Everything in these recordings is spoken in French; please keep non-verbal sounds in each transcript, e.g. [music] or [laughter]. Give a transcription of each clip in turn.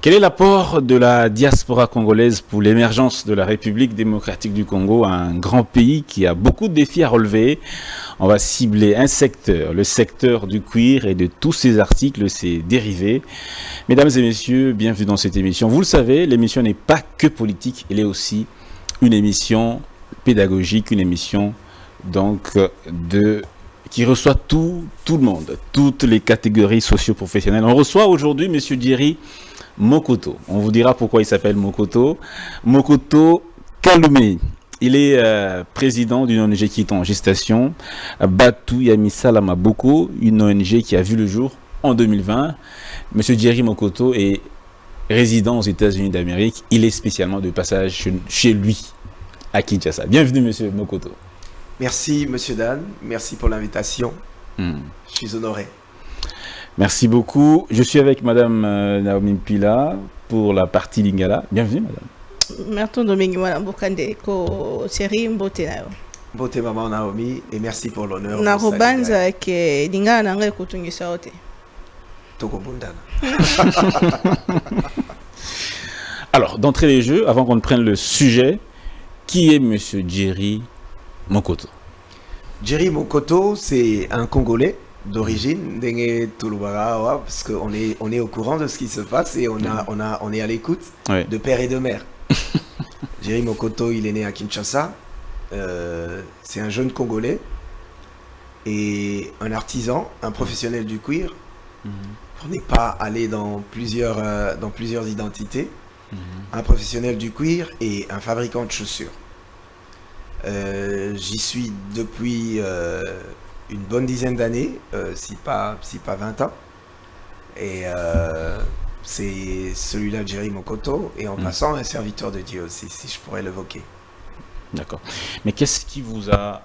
Quel est l'apport de la diaspora congolaise pour l'émergence de la République démocratique du Congo, un grand pays qui a beaucoup de défis à relever? On va cibler un secteur, le secteur du cuir et de tous ses articles, ses dérivés. Mesdames et messieurs, bienvenue dans cette émission. Vous le savez, l'émission n'est pas que politique, elle est aussi une émission pédagogique, une émission donc de qui reçoit tout, tout le monde, toutes les catégories socio-professionnelles. On reçoit aujourd'hui Monsieur Djeri Mokoto. On vous dira pourquoi il s'appelle Mokoto. Mokoto Kalume. Il est euh, président d'une ONG qui est en gestation, Batu Yamisala Maboko, une ONG qui a vu le jour en 2020. Monsieur Jerry Mokoto est résident aux États-Unis d'Amérique. Il est spécialement de passage chez lui, à Kinshasa. Bienvenue, monsieur Mokoto. Merci, monsieur Dan. Merci pour l'invitation. Hmm. Je suis honoré. Merci beaucoup. Je suis avec Madame euh, Naomi Pila pour la partie Lingala. Bienvenue, Madame. Merci Domingue Madame Bokande ko série mbote na yo. maman Naomi et merci pour l'honneur. Na robanza ke Lingala na ngai kutungisa ote. Bundana. [laughs] Alors, d'entrée des jeux, avant qu'on ne prenne le sujet, qui est Monsieur Jerry Mokoto? Jerry Mokoto, c'est un Congolais d'origine, parce qu'on est, on est au courant de ce qui se passe et on, a, on, a, on est à l'écoute de père et de mère. [laughs] Jerry Mokoto, il est né à Kinshasa. Euh, c'est un jeune Congolais et un artisan, un professionnel du cuir. Mhm. On n'est pas allé dans plusieurs, euh, dans plusieurs identités. Mhm. Un professionnel du cuir et un fabricant de chaussures. Euh, j'y suis depuis une bonne dizaine d'années, euh, si, pas, si pas 20 ans. Et euh, c'est celui-là, Jerry Mokoto, et en hmm. passant, un serviteur de Dieu aussi, si je pourrais l'évoquer. D'accord. Mais qu'est-ce qui vous a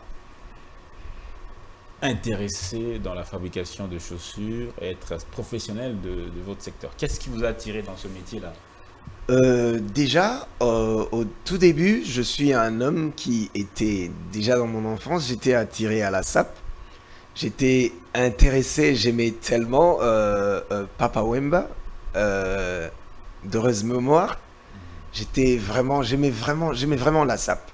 intéressé dans la fabrication de chaussures être professionnel de, votre secteur Qu'est-ce qui vous a attiré dans ce métier-là euh, déjà, au tout début, je suis un homme qui était déjà dans mon enfance, j'étais attiré à la sape j'étais intéressé, j'aimais tellement euh, euh, Papa Wemba, euh, d'heureuse mémoire. J'étais vraiment, j'aimais vraiment, j'aimais vraiment la sape.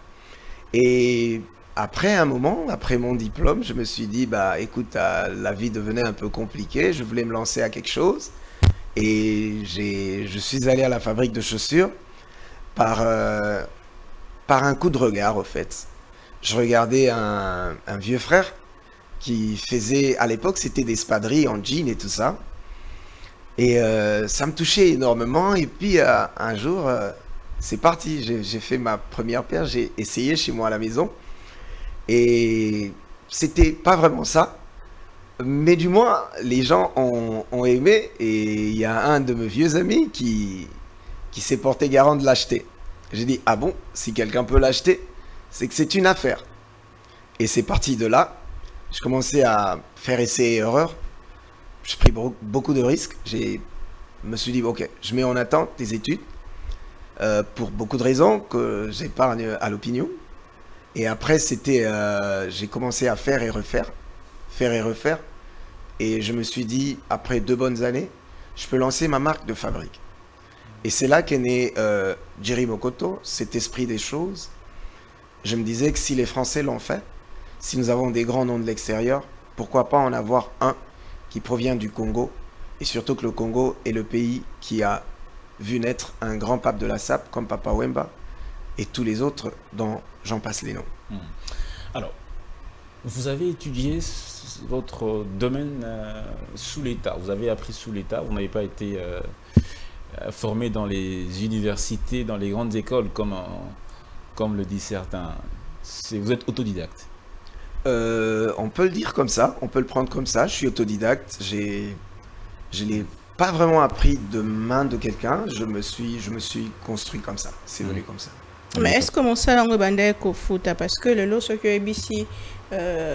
Et après un moment, après mon diplôme, je me suis dit, bah écoute, la vie devenait un peu compliquée, je voulais me lancer à quelque chose. Et je suis allé à la fabrique de chaussures par, par un coup de regard, au fait. Je regardais un vieux frère qui faisait, à l'époque, c'était des spadrilles en jean et tout ça. Et euh, ça me touchait énormément. Et puis, euh, un jour, euh, c'est parti. J'ai fait ma première paire. J'ai essayé chez moi à la maison. Et c'était pas vraiment ça. Mais du moins, les gens ont, aimé. Et il y a un de mes vieux amis qui, qui s'est porté garant de l'acheter. J'ai dit, ah bon, si quelqu'un peut l'acheter, c'est que c'est une affaire. Et c'est parti de là je commençais à faire essais et erreurs. J'ai pris beaucoup de risques. Je me suis dit, ok, je mets en attente des études euh, pour beaucoup de raisons que j'épargne à l'opinion. Et après, c'était, euh, j'ai commencé à faire et refaire, faire et refaire. Et je me suis dit, après deux bonnes années, je peux lancer ma marque de fabrique. Et c'est là qu'est né euh, Jerry Mokoto, cet esprit des choses. Je me disais que si les Français l'ont fait, si nous avons des grands noms de l'extérieur, pourquoi pas en avoir un qui provient du Congo et surtout que le Congo est le pays qui a vu naître un grand pape de la SAP comme Papa Wemba et tous les autres dont j'en passe les noms. Hmm. Alors, vous avez étudié votre domaine euh, sous l'État, vous avez appris sous l'État, vous n'avez pas été euh, formé dans les universités, dans les grandes écoles comme, comme le disent certains. Vous êtes autodidacte. Euh, on peut le dire comme ça, on peut le prendre comme ça. Je suis autodidacte. J'ai, je l'ai pas vraiment appris de main de quelqu'un. Je me suis, je me suis construit comme ça. C'est venu comme ça. Mais est-ce que mon salon est au foot parce que le lot que ABC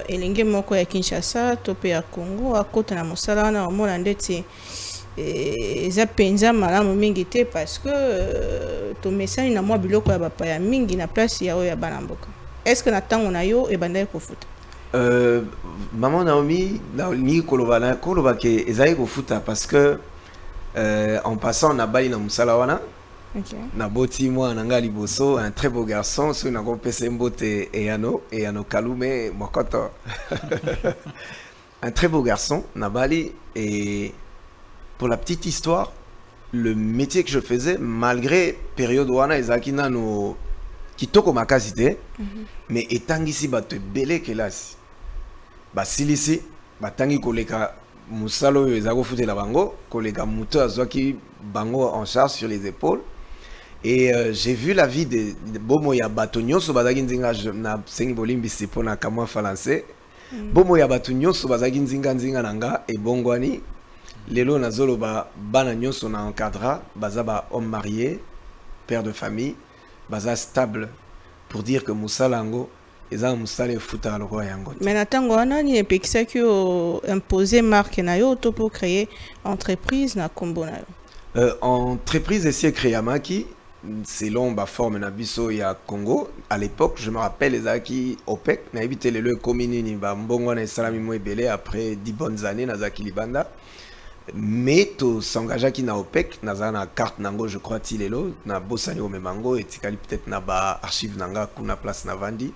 elenge moko ya Kinshasa tope ya Congo akota na mosala wana omona ndeti eza mpenza malamu mingi te parce que euh, tomesani na mwa biloko ya bapaya mingi na place ya oyo ya bana mboka est ce que na ntango na yo ebandaki kofuta Euh, maman Naomi, nalingi koloba na koloba ke ezali kofuta parce que euh, en passant na bali na musala wana okay. na boti mwana na nga liboso un très beau garçon soki nakopesa mbote eyano eyano kalume mokoto. [laughs] Un très beau garçon na bali et pour la petite histoire le métier que je faisais malgré période wana ezalaki nano kitoko makasi te mais etangisi bato ebele kelasi. Basilisi batangi koleka mosala oyo eza kofutela bango koleka moto azwaki bango en charge sur les épaules et euh, j'ai vu la vie de de bomo ya bato nyonso bazalaki nzinga je- na sengi bolimbisi mpo na kamwa français. Bomo ya bato nyonso bazalaki nzinga-nzinga na nga ebongwani. Lelo nazoloba bana nyonso na encadra baza ba homme marié père de famille baza stable. Pour dire que mosala yango eza mosala efutaka lokola yango te me na ntango wana nini epekisaki yo impose marke na yo to mpo créer entreprise na nkombo na yo? Euh, entreprise esi selon baforme na biso ya congo. À l'époque je me rappelle ezalaki opec nayebi te lelo ekomi nini bambongo wana esalami mo ebele après 10 bonnes années nazalaki libanda. Mais tosengageaki na opec nazala na carte nango je crois ti lelo nabosani komema yango etikali peut-être na na nga kuna place navandi.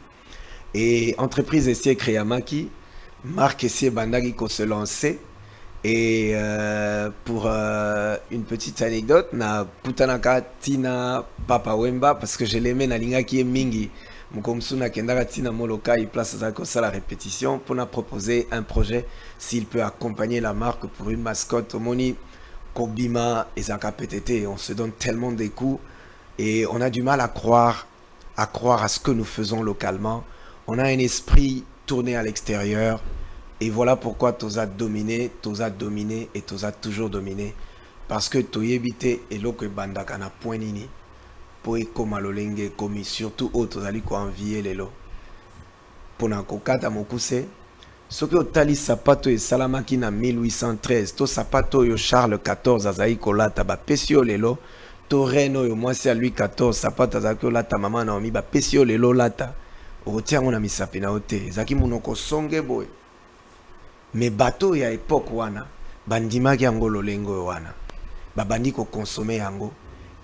Et entreprise esi marque esi ebandaki kose lancer et euh, pour euh, une petite anecdote, na kutanaka tina Papa Wemba parce que je l'aimais na lingaki mingi. Mukomsu na kendaka tina moloka il place ça la répétition pour na proposer un projet s'il peut accompagner la marque pour une mascotte Omoni Kobima et Zaka PTT on se donne tellement des coups et on a du mal à croire à croire à ce que nous faisons localement. On a un esprit tourné à l'extérieur et voilà pourquoi Toza dominé, Toza dominé et Toza toujours dominé. Parce que Toyebite et que Bandaka na point nini. Po ekoma lolenge komi surtout o tozali ko envier lelo. Pona kokata mokuse. soki otali sapato esalamaki na 1813 to sapato oyo charles 14 azalaki kolata bapesi yo lelo to reine oyo mwasi louis 14 sapato kolata mama naomi bapesi yo lelo olata okotia yango na misapi na yo te ezalaki monoko songe boye me bato ya epoke wana bandimaki yango lolenge oyo wana. Babandi kokonsome yango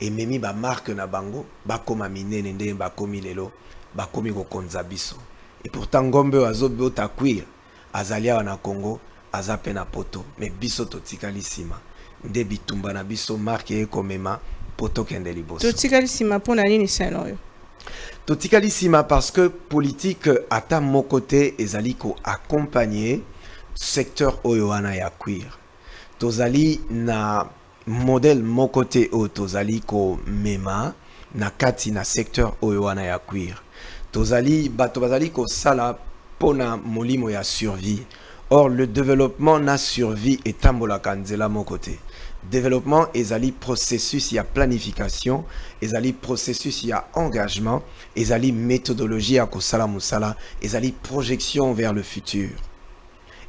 ememi bamarke na bango bakoma minene ndenge bakomi lelo bakomi kokonza biso. Et pourtant ngombe oyo azobota cuire azali awa na congo aza mpe na poto. Me biso totikali nsima nde bitumba na biso marke ekomema mpo tokende liboso. Totikali nsima mpo na nini sene oyo? Totikali nsima parce que politique ata moko te ezali koaccompagne secteur oyo wana ya cuire tozali na modele moko te oyo tozali komema na kati na secteur oyo wana ya cuire tozali bato bazali kosala mpona molimo ya survie. Or le développement na survie etambolaka nzela moko te développement ezali processus ya planification ezali processus ya engagement ezali méthodologie ya kosala mosala ezali projection vers le futur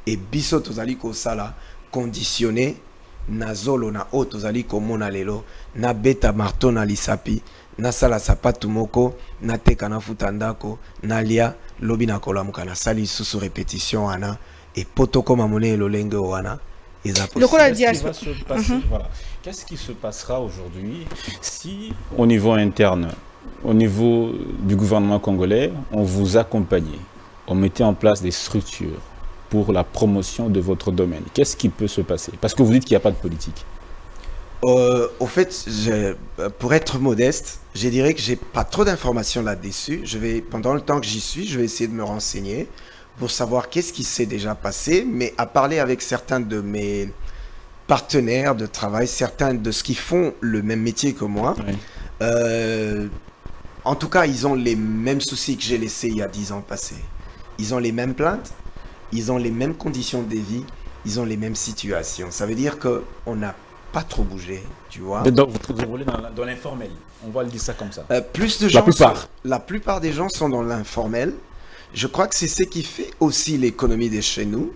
e biso tozali kosala conditionné na zolo na oyo tozali komona lelo. Nabeta marto na lisapi. Nasala sapatu moko nateka nafuta ndako nalia lobi nakolamuka nasali lisusu répétition wana epo tokóma monene lolenge wana. Qu'est-ce qui Voilà. Qu'est-ce qui se passera aujourd'hui si, au niveau interne, au niveau du gouvernement congolais, on vous accompagnait, on mettait en place des structures pour la promotion de votre domaine Qu'est-ce qui peut se passer? Parce que vous dites qu'il n'y a pas de politique. Euh, au fait, je- pour être modeste, je dirais que j'ai pas trop d'informations là-dessus. Je vais, pendant le temps que j'y suis, je vais essayer de me renseigner pour savoir qu'est-ce qui s'est déjà passé, mais à parler avec certains de mes partenaires de travail, certains de ceux qui font le même métier que moi. Oui. Euh, en tout cas, ils ont les mêmes soucis que j'ai laissés il y a 10 ans passés. Ils ont les mêmes plaintes, ils ont les mêmes conditions de vie, ils ont les mêmes situations. Ça veut dire qu'on n'a pas trop bougé, tu vois. Donc vous vous roulez dans la- l'informel. On va le dire ça comme ça. Euh, plus de La gens plupart. sont- la plupart des gens sont dans l'informel. Je crois que c'est ce qui fait aussi l'économie de chez nous.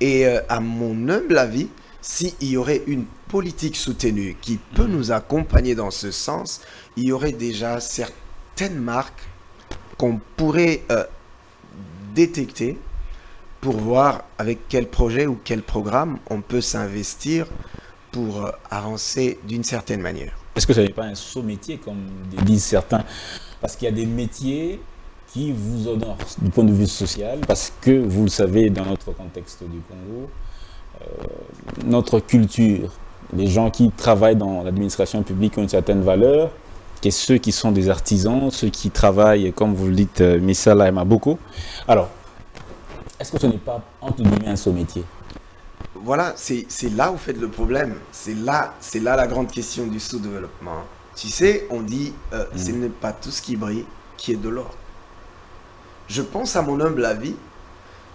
Et euh, à mon humble avis, s'il y aurait une politique soutenue qui peut nous accompagner dans ce sens, il y aurait déjà certaines marques qu'on pourrait euh, détecter pour voir avec quel projet ou quel programme on peut s'investir pour euh, avancer d'une certaine manière. Est-ce que ce n'est pas un saut métier, comme disent certains? Parce qu'il y a des métiers qui vous honorent du point de vue social, parce que vous le savez, dans notre contexte du Congo, euh, notre culture, les gens qui travaillent dans l'administration publique ont une certaine valeur, ceux qui sont des artisans, ceux qui travaillent, comme vous le dites, euh, Misala et Maboko. Alors, est-ce que ce n'est pas, entre guillemets, un saut métier? Voilà, c'est là où faites le problème. C'est là, là la grande question du sous-développement. Tu sais, on dit, euh, mm. ce n'est pas tout ce qui brille qui est de l'or. Je pense à mon humble avis,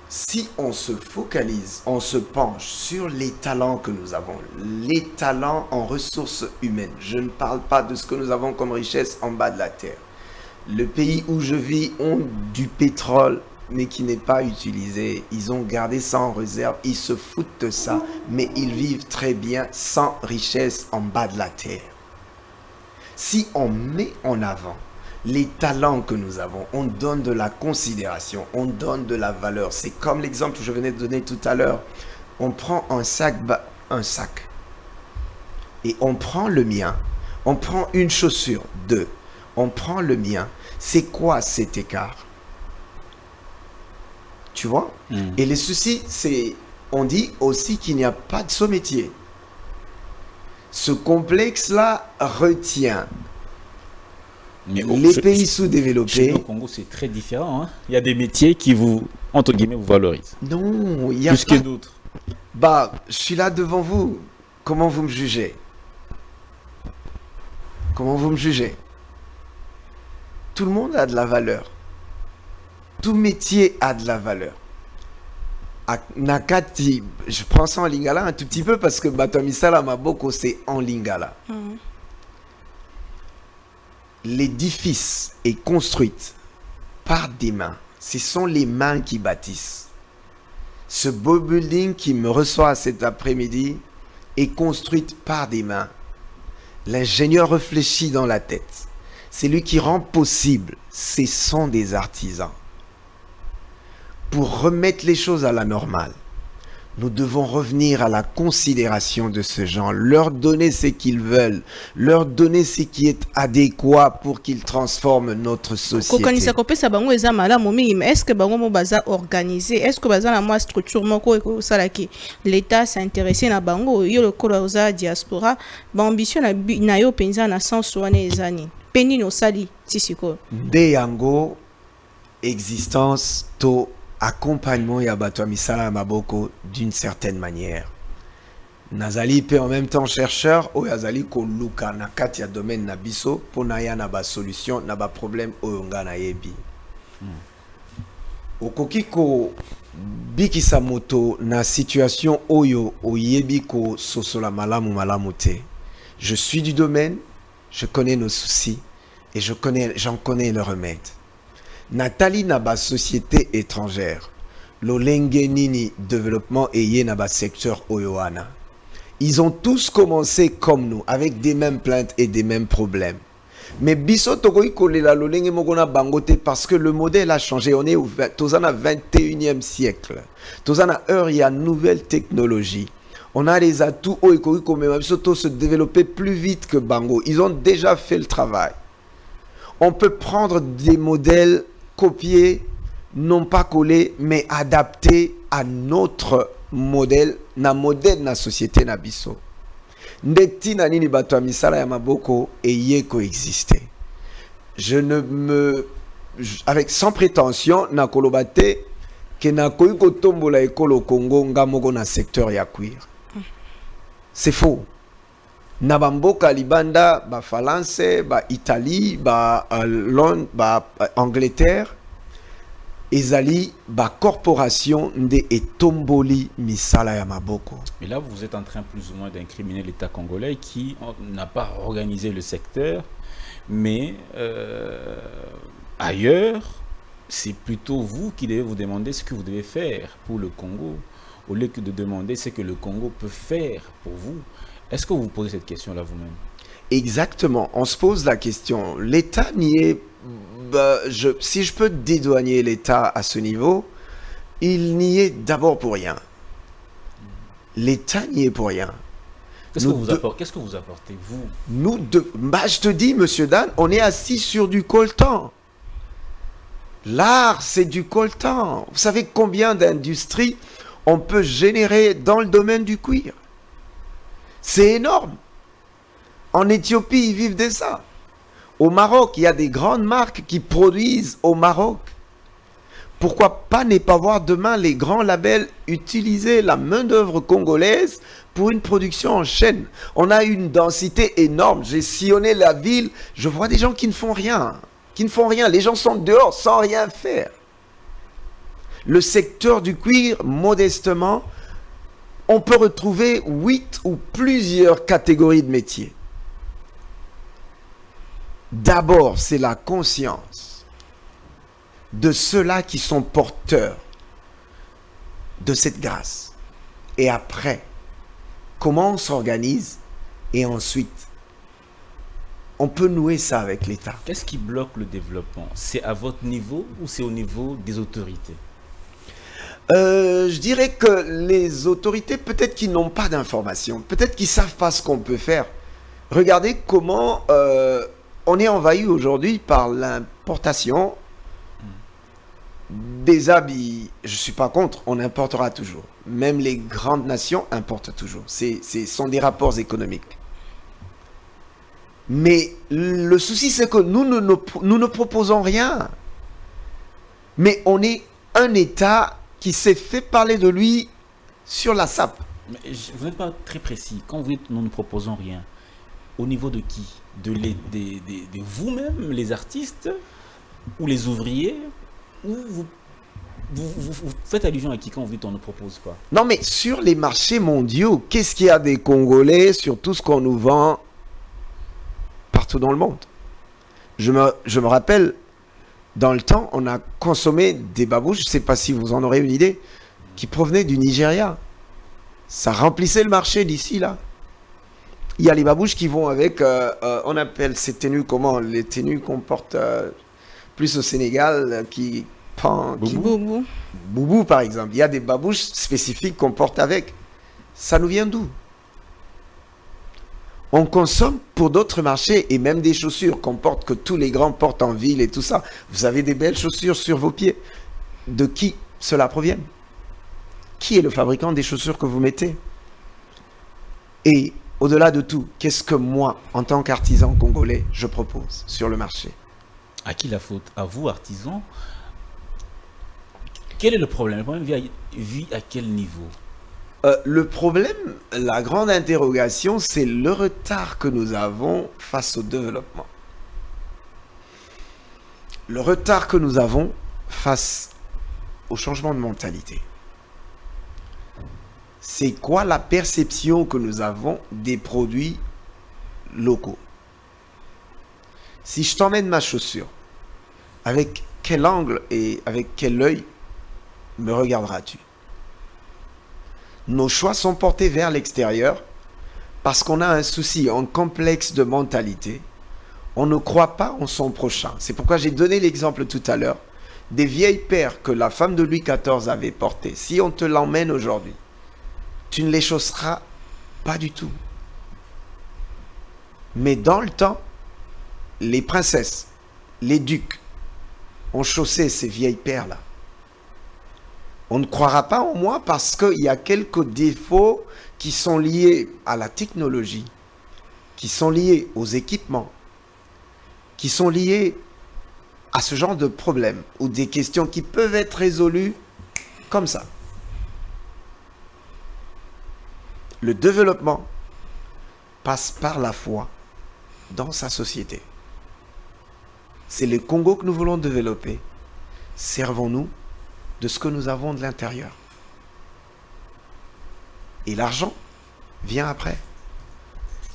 si on se focalise, on se penche sur les talents que nous avons, les talents en ressources humaines, je ne parle pas de ce que nous avons comme richesse en bas de la terre. Le pays où je vis ont du pétrole, mais qui n'est pas utilisé. Ils ont gardé ça en réserve, ils se foutent de ça, mais ils vivent très bien sans richesse en bas de la terre. Si on met en avant les talents que nous avons, on donne de la considération, on donne de la valeur. C'est comme l'exemple que je venais de donner tout à l'heure. On prend un sac, un sac, et on prend le mien, on prend une chaussure, deux, on prend le mien. C'est quoi cet écart? Tu vois hmm. Et les soucis, c'est, on dit aussi qu'il n'y a pas de saut métier. Ce complexe-là retient les pays sous-développés. Au Congo, c'est très différent. Hein. Il y a des métiers qui vous, entre guillemets, vous valorisent. Non, il y a Plus que d'autres. Bah, je suis là devant vous. Comment vous me jugez? Comment vous me jugez? Tout le monde a de la valeur. Tout métier a de la valeur. Nakati, je prends ça en lingala un tout petit peu parce que Batomisala Maboko, c'est en lingala. Hum l'édifice est construit par des mains. Ce sont les mains qui bâtissent. Ce beau building qui me reçoit cet après-midi est construit par des mains. L'ingénieur réfléchit dans la tête. C'est lui qui rend possible. Ce sont des artisans. Pour remettre les choses à la normale, nous devons revenir à la considération de ce genre, leur donner ce qu'ils veulent, leur donner ce qui est adéquat pour qu'ils transforment notre société. Est-ce que bango baza organisé? Que baza na moi structure moko ko sala ki l'État s'intéresser na bango yo le kola diaspora ba ambition na, na yo penza na sens wana ezani peni no sali tisiko. De yango existence to accompagnement ya bato misala maboko d'une certaine manière. Nazali pe en même temps chercheur oyo azali koluka na kati ya domaine na biso mpo na ya na basolution na baproblème oyo nga nayebi. Hmm. okoki kobikisa moto na situation oyo oyebi kososola malamu malamu te. Je suis du domaine je connais nos soucis et je connais j'en connais le remède natali na société étrangère. Lolenge nini développement eye na secteur oyoana. Ils ont tous commencé comme nous avec des mêmes plaintes et des mêmes problèmes. Mais biso tokoki kolela lolenge moko na bango parce que le modèle a changé. On est au toza na 21e siècle. Toza na heure ya nouvelle technologie. On a les atouts oyo ekoki komema biso se développer plus vite que bango. Ils ont déjà fait le travail. On peut prendre des modèles copier, non pas coller, mais adapter à notre modèle, na modèle na société na biso. Ndeti na nini bato misala ya maboko eye coexister. Je ne me avec sans prétention na kolobate ke na koyi kotombola ekolo Congo nga moko na secteur ya cuir. C'est faux. Na bamboka libanda bafalance baitalie balondre baangleterre ezali bacorporation nde etomboli misala ya maboko mais là vous êtes en train plus ou moins d'incriminer l'état congolais qui n'a pas organisé le secteur mais euh, ailleurs c'est plutôt vous qui devez vous demander ce que vous devez faire pour le Congo au lieu que de demander ce que le Congo peut faire pour vous. Est-ce que vous vous posez cette question-là vous-même? Exactement. On se pose la question. L'État n'y est. bah, je- si je peux dédouaner l'État à ce niveau, il n'y est d'abord pour rien. L'État n'y est pour rien. Qu'est-ce que, Nous vous deux- apportez, qu'est-ce que vous apportez, vous? Nous, deux- bah, je te dis, monsieur Dan, on est assis sur du coltan. L'art, c'est du coltan. Vous savez combien d'industries on peut générer dans le domaine du cuir? C'est énorme. En Éthiopie, ils vivent de ça. Au Maroc, il y a des grandes marques qui produisent au Maroc. Pourquoi pas ne pas voir demain les grands labels utiliser la main-d'œuvre congolaise pour une production en chaîne? On a une densité énorme. J'ai sillonné la ville, je vois des gens qui ne font rien. Qui ne font rien. Les gens sont dehors sans rien faire. Le secteur du cuir, modestement, on peut retrouver huit ou plusieurs catégories de métiers. D'abord, c'est la conscience de ceux-là qui sont porteurs de cette grâce. Et après, comment on s'organise et ensuite, on peut nouer ça avec l'État. Qu'est-ce qui bloque le développement? C'est à votre niveau ou c'est au niveau des autorités? Euh, je dirais que les autorités, peut-être qu'ils n'ont pas d'informations, peut-être qu'ils savent pas ce qu'on peut faire. Regardez comment euh, on est envahi aujourd'hui par l'importation des habits. Je suis pas contre, on importera toujours. Même les grandes nations importent toujours. Ce sont des rapports économiques. Mais le souci, c'est que ne- nous, nous ne proposons rien. Mais on est un État qui s'est fait parler de lui sur la SAP. Mais je- Vous n'êtes pas très précis. Quand vous dites nous ne proposons rien, au niveau de qui? De, les- vous-même, les artistes Ou les ouvriers Ou vous, vous, vous- vous faites allusion à qui quand vous dites on ne propose pas? Non, mais sur les marchés mondiaux, qu'est-ce qu'il y a des Congolais sur tout ce qu'on nous vend partout dans le monde? Je me, je me rappelle, dans le temps, on a consommé des babouches, je ne sais pas si vous en aurez une idée, qui provenaient du Nigeria. Ça remplissait le marché d'ici, là. Il y a les babouches qui vont avec, euh, euh, on appelle ces tenues comment? Les tenues qu'on porte euh, plus au Sénégal, euh, qui... pen- qui- Boubou. Boubou, par exemple. Il y a des babouches spécifiques qu'on porte avec. Ça nous vient d'où? On consomme pour d'autres marchés et même des chaussures qu'on porte, que tous les grands portent en ville et tout ça. Vous avez des belles chaussures sur vos pieds. De qui cela provient? Qui est le fabricant des chaussures que vous mettez? Et au-delà de tout, qu'est-ce que moi, en tant qu'artisan congolais, je propose sur le marché? À qui la faute? À vous, artisans Quel est le problème? Le problème vit à quel niveau? Euh, le problème, la grande interrogation, c'est le retard que nous avons face au développement. Le retard que nous avons face au changement de mentalité. C'est quoi la perception que nous avons des produits locaux? Si je t'emmène ma chaussure, avec quel angle et avec quel œil me regarderas-tu? Nos choix sont portés vers l'extérieur parce qu'on a un souci, un complexe de mentalité. On ne croit pas en son prochain. C'est pourquoi j'ai donné l'exemple tout à l'heure des vieilles paires que la femme de Louis XIV avait portées. Si on te l'emmène aujourd'hui, tu ne les chausseras pas du tout. Mais dans le temps, les princesses, les ducs ont chaussé ces vieilles paires-là. On ne croira pas en moi parce qu'il y a quelques défauts qui sont liés à la technologie, qui sont liés aux équipements, qui sont liés à ce genre de problèmes ou des questions qui peuvent être résolues comme ça. Le développement passe par la foi dans sa société. C'est le Congo que nous voulons développer. Servons-nous de ce que nous avons de l'intérieur. Et l'argent vient après.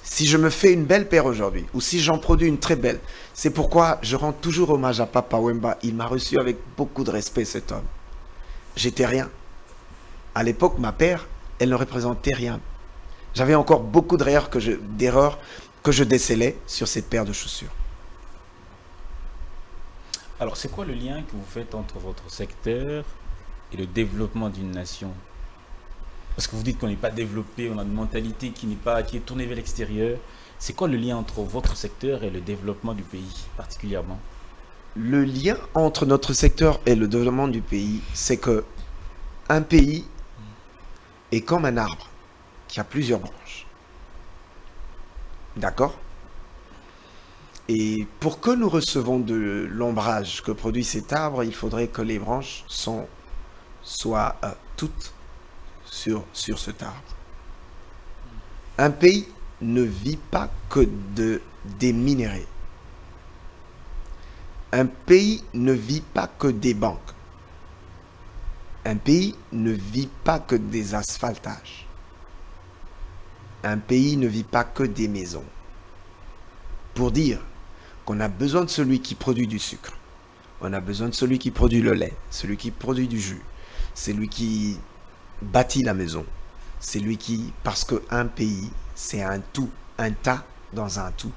Si je me fais une belle paire aujourd'hui, ou si j'en produis une très belle, c'est pourquoi je rends toujours hommage à Papa Wemba. Il m'a reçu avec beaucoup de respect, cet homme. J'étais rien. À l'époque, ma paire, elle ne représentait rien. J'avais encore beaucoup d'erreurs que je, que décelais sur cette paire de chaussures. Alors, c'est quoi le lien que vous faites entre votre secteur et le développement d'une nation? Parce que vous dites qu'on n'est pas développé, on a une mentalité qui n'est pas qui est tournée vers l'extérieur. C'est quoi le lien entre votre secteur et le développement du pays particulièrement? Le lien entre notre secteur et le développement du pays, c'est que un pays est comme un arbre qui a plusieurs branches. D'accord? Et pour que nous recevons de l'ombrage que produit cet arbre, il faudrait que les branches soient euh, toutes sur, sur cet arbre. Un pays ne vit pas que de, des minéraux. Un pays ne vit pas que des banques. Un pays ne vit pas que des asphaltages. Un pays ne vit pas que des maisons. Pour dire qu'on a besoin de celui qui produit du sucre, on a besoin de celui qui produit le lait, celui qui produit du jus, celui qui bâtit la maison, c'est lui qui, parce qu'un pays, c'est un tout, un tas dans un tout.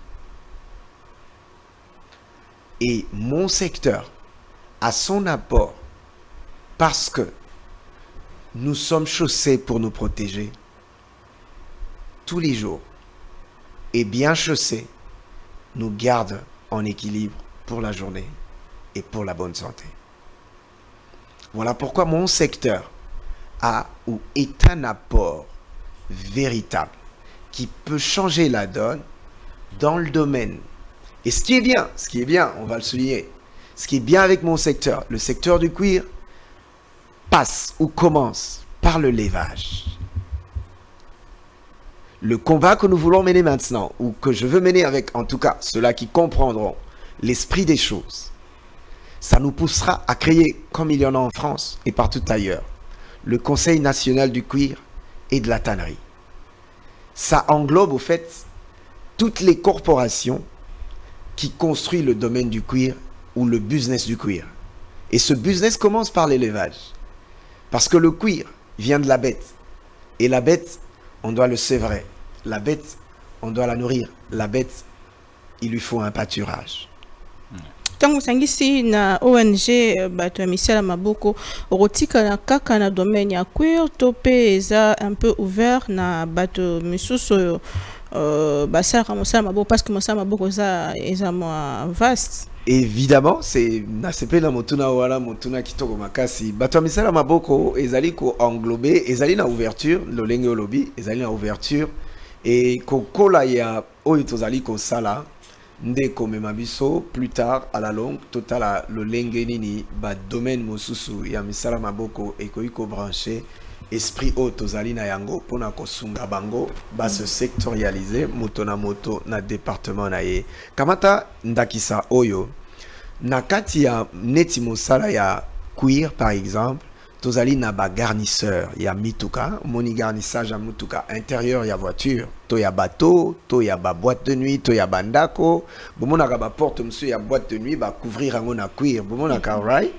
Et mon secteur a son apport parce que nous sommes chaussés pour nous protéger tous les jours. Et bien chaussés nous garde en équilibre pour la journée et pour la bonne santé. Voilà pourquoi mon secteur a ou est un apport véritable qui peut changer la donne dans le domaine. Et ce qui est bien, ce qui est bien, on va le souligner, ce qui est bien avec mon secteur, le secteur du cuir, passe ou commence par le levage. Le combat que nous voulons mener maintenant, ou que je veux mener avec, en tout cas, ceux-là qui comprendront l'esprit des choses, ça nous poussera à créer, comme il y en a en France et partout ailleurs, le Conseil national du cuir et de la tannerie. Ça englobe au fait toutes les corporations qui construisent le domaine du cuir ou le business du cuir. Et ce business commence par l'élevage. Parce que le cuir vient de la bête. Et la bête, on doit le sévrer. La bête, on doit la nourrir. La bête, il lui faut un pâturage. ntango osangisi na ong bato ya misala maboko okotikala kaka na domaine ya cuir to mpe eza un peu ouvert na bato misusu oyo euh, basalaka mosala maboko parce que mosala maboko eza eza mwa vaste évidemment c'est nasepeli na motuna wana motuna kitoko makasi bato ya misala maboko ezali koenglobe ezali na ouverture lolenge olobi ezali na ouverture e kokola ya oyo tozali kosala nde komema biso plus tard à la longue totala lolenge nini badomaine mosusu ya misala maboko ekoki kobranche esprit oyo tozali na yango mpona kosunga bango base sectorialize moto na moto na département na ye. Kamata ndakisa oyo na kati ya neti mosala ya cuir par exemple tozali na bagarnisseur ya mituka omoni garnissage ya mutuka intérieur ya voiture. To ya bateau to ya baboîte de nuit to ya bandako bomonaka baporte mosusu ya boîte de nuit bacouvrir yango na cuir. Bomonaka right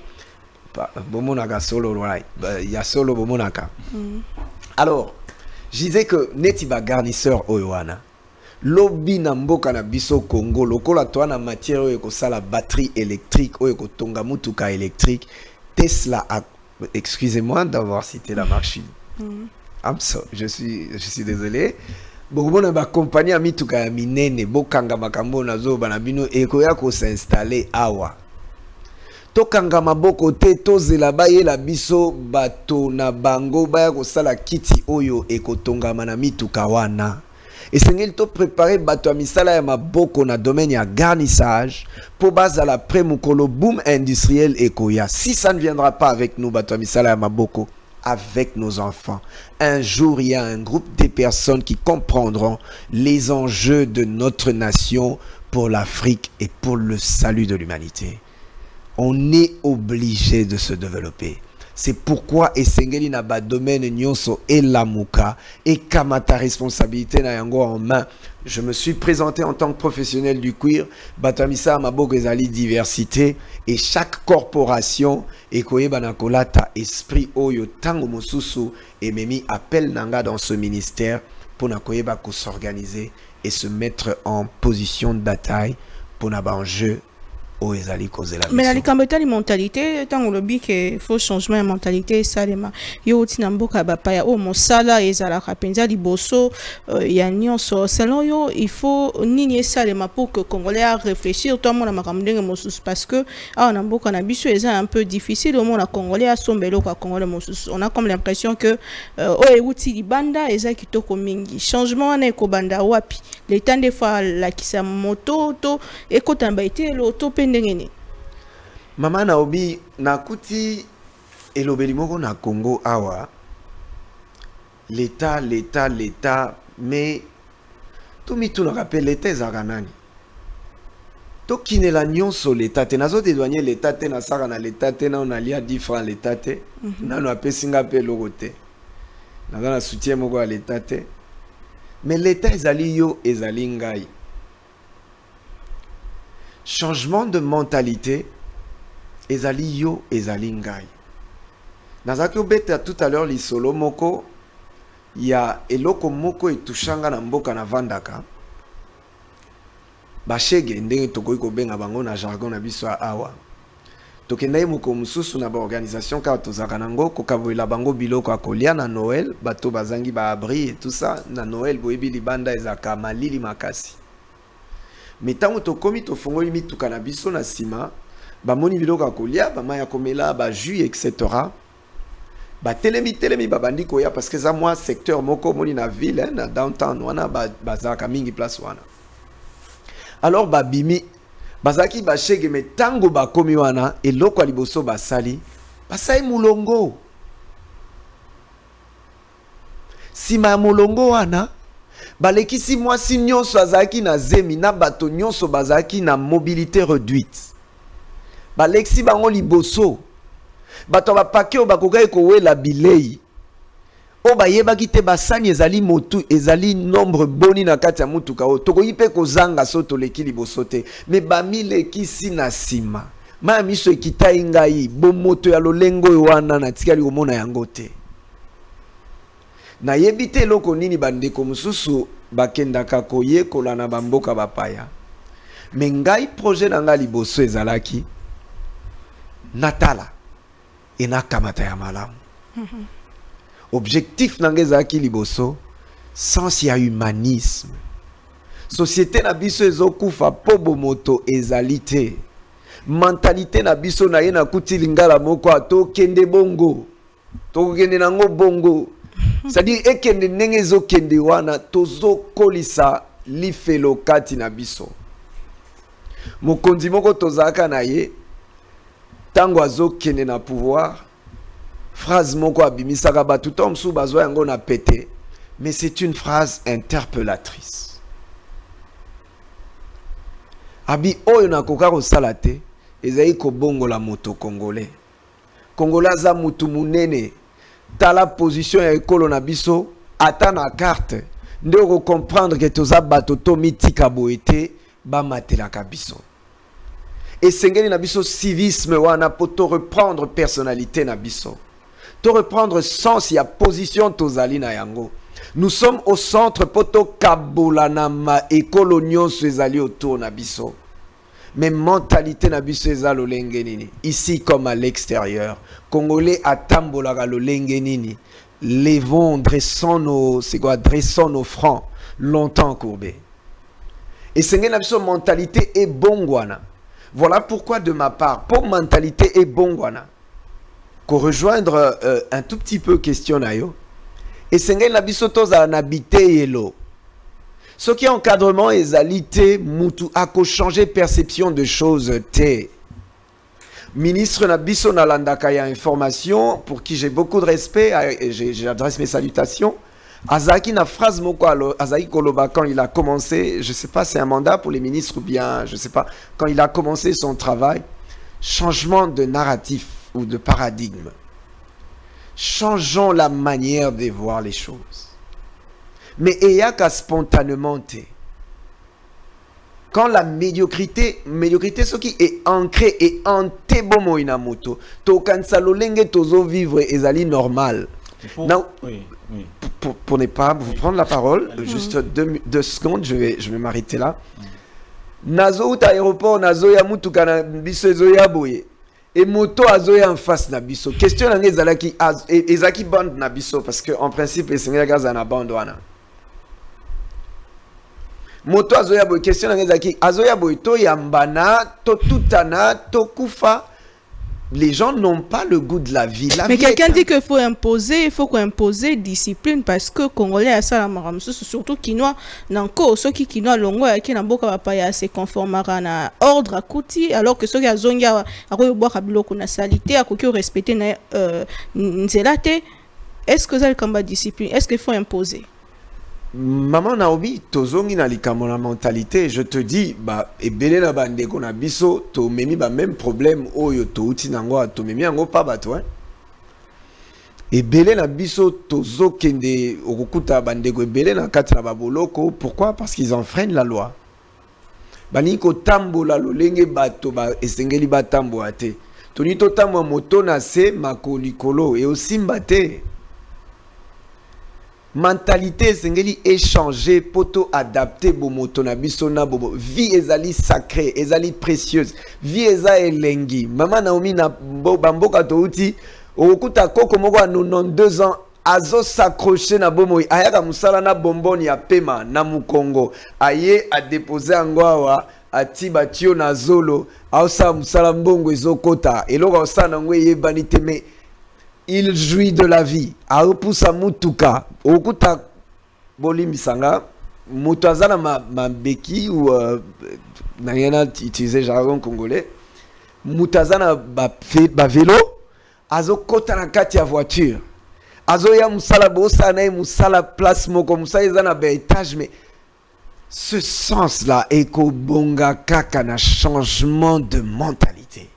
bomonaka solo right ya solo bomonaka. Alors je disais que neti bagarnisseur oyo wana lobi na mboka na biso congo lokola toa na matière oyo ekosala batterie électrique oyo ekotonga mutuka électrique tesla a excusez-moi d'avoir cité la marque mm. I'm so, je suis je suis désolé. Bokomona bakompani ya mituka ya minene bokanga makambo nazoba na bino ekoya kosinstalle awa. Tokanga maboko te tozela bayela biso bato na bango baya kosala kiti oyo ekotongama na mituka wana esengeli toprépare bato ya misala ya maboko na domaine ya garnissage mpo bazala pre mokolo boom industriel ekoya si ça ne viendra pas avec nous bato ya misala ya avec nos enfants. Un jour, il y a un groupe de personnes qui comprendront les enjeux de notre nation pour l'Afrique et pour le salut de l'humanité. On est obligé de se développer. C'est pourquoi esengeli na badomaine nyonso elamuka ekamata responsabilité na yango en main. Je me suis présenté en tant que professionnel du cuir. Misala maboko ezali diversité et chaque corporation ekoyeba na kolata esprit oyo ntango mosusu ememi appel na nga dans ce ministère mpona koyeba kosorganiser et se mettre en position de bataille mpona baenjeu oyo ezali kozela mais na likambo etali mentalité ntango olobi ke faux changement ya mentalité esalema yo outi na mboka ya bapaya oyo mosala ezalaka mpenza liboso euh, ya nyonso selon yo il faut nini esalema pour que congolais aréfléchir to amona makambo ndenge mosusu parce que awa na mboka na biso eza un peu difficile. Omona congolais asomba eloko ya congolais mosusu on a comme l'impression que euh, oyo euti libanda eza kitoko mingi changement wana ekobanda wapi. Leta nde fo alakisa moto to ekota na baetelo to mpe ndenge nini mama naobi nakuti elobeli moko na congo awa leta leta leta me tomitunaka mpe leta ezalaka nani? Tokinela nyonso leta te nazodedwanye leta te nasaka na leta te nano nalia 10 franc leta te mm -hmm. nano apesinga mpe eloko te. Naza na soutien moko ya leta te. Me leta ezali yo ezali ngai changement de mentalité ezali yo ezali ngai. Nazalaki tout à l'heure lisolo moko ya eloko moko etushanga na mboka bashege ndenge tokoki kobenga bango na jargon na biso ya awa. Tokendaki moko mosusu na baorganisation kaka tozalaka nango kokabolela bango biloko ya kolia na noel bato bazangi baabri et tout ça. Na noel boyebi libanda ezalaka malili makasi me ntango tokómi tofongoli mituka na biso na nsima bamoni biloko ya kolia bamai ya komela bajus etc batelemi telemi babandi koya parce que eza mwa secteur moko omoni na ville eh, na downtown wana ba- bazalaka mingi place wana. Alors babimi bazalaki bashege me ntango bakomi wana eloko ya liboso basali basali molongo nsima ya molongo wana balekisi mwasi nyonso azalaki na zemi na bato nyonso bazalaki na mobilité réduite balekisi bango liboso. Bato ya bapake oyo bakokaki kowela bilei. Oyo bayebaki te basani ezali motu ezali nombre boni na kati ya motuka oyo. Tokoki mpe kozanga so toleki liboso te. Me bamilekisi na nsima. Ma ya miso ekitai ngai bomoto ya lolenge oyo wana natikali komona yango te nayebi te eloko nini bandeko mosusu bakendaka koyekola na bamboka bapaya. Me ngai projet na ngai liboso ezalaki. Natala e nakamata ya malamu. [laughs] Objectif na ngai ezalaki liboso sens ya humanisme. Société na biso ezokufa mpo bomoto ezali te. Mentalité na biso na ye nakuti lingala moko a tokende bongo. Tokokende nango bongo c'est-à-dire ekende ndenge ezokende wana tozokolisa lifelo kati na biso. Mokonzi moko tozalaka na ye ntango na pouvoir phrase moko abimisaka bato to mosusu bazwa yango na pete mais c'est une phrase interpellatrice. Abi oyo nakoka kosala te ezali kobongola moto congolais. Congolais aza mutu munene tala position ya ekolo na biso ata na carte. Nde okocomprendre ke toza bato to mitika boye te bamatelaka biso. Esengeli na biso civisme wana mpo to reprendre personnalité na biso. To reprendre sens ya position tozali na yango. Nous sommes au centre mpo tokabola na maekolo nyonso ezali autour na mais mentalité na biso eza ici comme à l'extérieur. Congolais atambolaka lolenge nini? Levons dressons nos c'est quoi dressons nos francs longtemps courbés esengeli na biso mentalité ebongwana voilà pourquoi de ma part pour mentalité ebongwana korejoindre euh, un tout petit peu question na yo esengeli na biso tozala na soki encadrement ezali te mutu akochange perception de choses te ministre na biso nalandaka ya information pour qui j'ai beaucoup de respect j'adresse mes salutations. Azalaki na phrase moko azalaki koloba quand il a commencé je sais pas c'est un mandat pour les ministres ou bien je sais pas quand il a commencé son travail changement de narratif ou de paradigme. Changeons la manière de voir les choses mais eyaka spontanément quand la médiocrité médiocrité qui est ancrée et ante bomoi na moto tokanisa lolenge tozovivre ezali normal Pour- Non. Oui, oui. pour, pour- ne pas vous prendre la parole, juste deux, mi- deux secondes, je vais, je vais m'arrêter là. Nazo uta aéroport, nazo ya mutuka na biso ezoya boye. Et moto azoya en face na biso. Question nange ezalaki e- ezalaki bande na biso parce que en principe esengeli aza na bande wana. Moto azoya boye, question nange ezalaki azoya boye to yambana, to tutana, to kufa. Les gens n'ont pas le goût de la vie. La Mais quelqu'un un- dit qu'il faut imposer, il faut qu'on impose discipline parce que Congolais à ça surtout kinois nanko ceux qui kinois longo ya ki na mboka bapaya se conformera na ordre akuti alors que ceux qui azongi awa akoki boka biloko na salité akoki respecter na euh, nzela te est-ce que ça le discipline? Est-ce qu'il faut imposer? Maman Naomi, tozongi na likambo na mentalité, je te dis, ba ebele na bandeko na biso, to memi ba même problème oyo to uti nango, to memi yango pa bato, hein. Ebele na biso tozokende okukuta bandeko ebele na kati na baboloko, pourquoi? Parce qu'ils enfreignent la loi. Bani kotambola lolenge bato ba esengeli batambola te. Toni totambola moto na se mako likolo e osimba te. Mentalité esengeli échanger poto adapter bomoto na biso na bobo vie ezali sacré ezali précieuse. Vie eza elengi. Mama naomi na mbo- bamboka touti okokuta koko moko ya 92 ans azosacroche na bomoi ayaka mosala na bomboni ya pema na mokongo. Aye adepose yango awa ati batio na zolo. Aosala mosala mbongo ezokota. Eloko aosala nango eyebani il jouit de la vie. Aopusa mutuka. Okuta bolimbisanga moto aza na ma- mabeki ou euh, na jargon congolais. Moto aza na bavelo azokɔta na voiture. Azoya mosala bosala na ye mosala place moko. Mosala eza na baétage mais ce sens là ekobonga kaka na changement de mentalité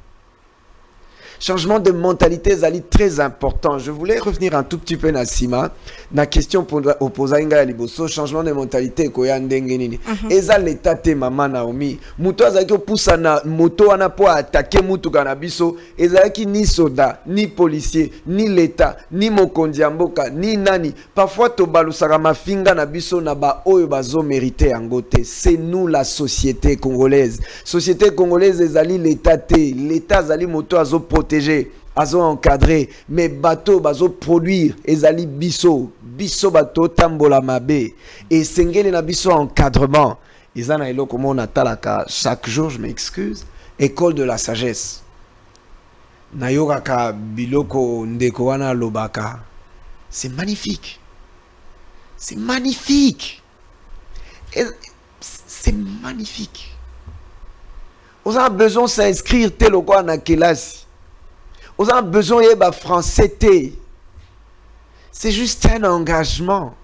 changement de mentalité ezali très important. Je voulais revenir un tout petit peu na nsima na question opposai ngai ya liboso changement de mentalité ekoya ndenge nini? Eza leta te mama naomi. Moto azalaki kopusa na moto wana mpo aatake mutuka na biso ezalaki ni soda ni policier ni leta ni mokonzi ya mboka ni nani. Parfois tobalusaka mafinga na biso na baoyo bazomerite yango te. C'est nous la société congolaise. Société congolaise ezali leta te. Leta azali moto azoprotege azo encadré mais bato bazoproduire ezali biso. Biso bato otambola mabe. Esengeli na biso encadrement. Eza eloko moko natalaka chaque jour je m'excuse. École de la sagesse. Nayokaka biloko ndeko wana alobaka. C'est magnifique. C'est magnifique. C'est magnifique. Oza besoin s'inscrire te lokola na kelasi oza besoin oyeba français c'est juste un engagement.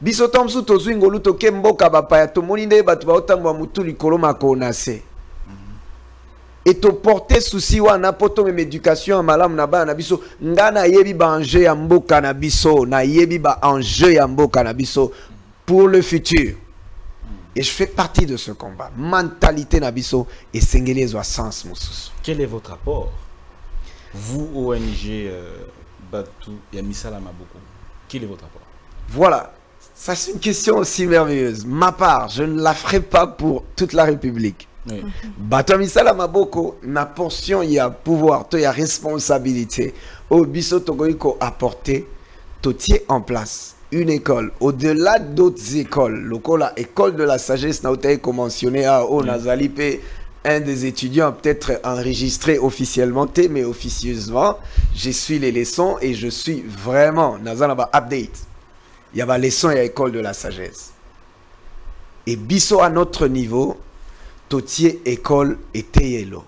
Biso ntango mosusu tozwi ngolu toke mboka bapaya tomoni nde bato baotambola motu likolo makolo na se. E toporte susi wana mpo tomema éducation ya malamu na bana na biso nga nayebi baenjeu ya mboka na biso nayebi baenjeu ya pour le futur. Et je fais partie de ce combat. Mentalité na biso esengeli ezwa sens mosusu. Quel est votre rapport? Vous, ONG euh, Batu Yamisala Maboko, quel est votre rapport? Voilà. Ça, c'est une question aussi merveilleuse. Ma part, je ne la ferai pas pour toute la République. Oui. Bato ya misala maboko na portion ya pouvoir to ya responsabilité oyo biso tokoki koapporte totie en place une école au-delà d'autres écoles lokola école de la sagesse na awa oyo nazali mpe un des étudiants peut-être enregistré officiellement mais officieusement je suis les leçons et je suis vraiment naza na ba-update ya baleçon ya école de la sagesse. Et biso à notre niveau totie école eteyelo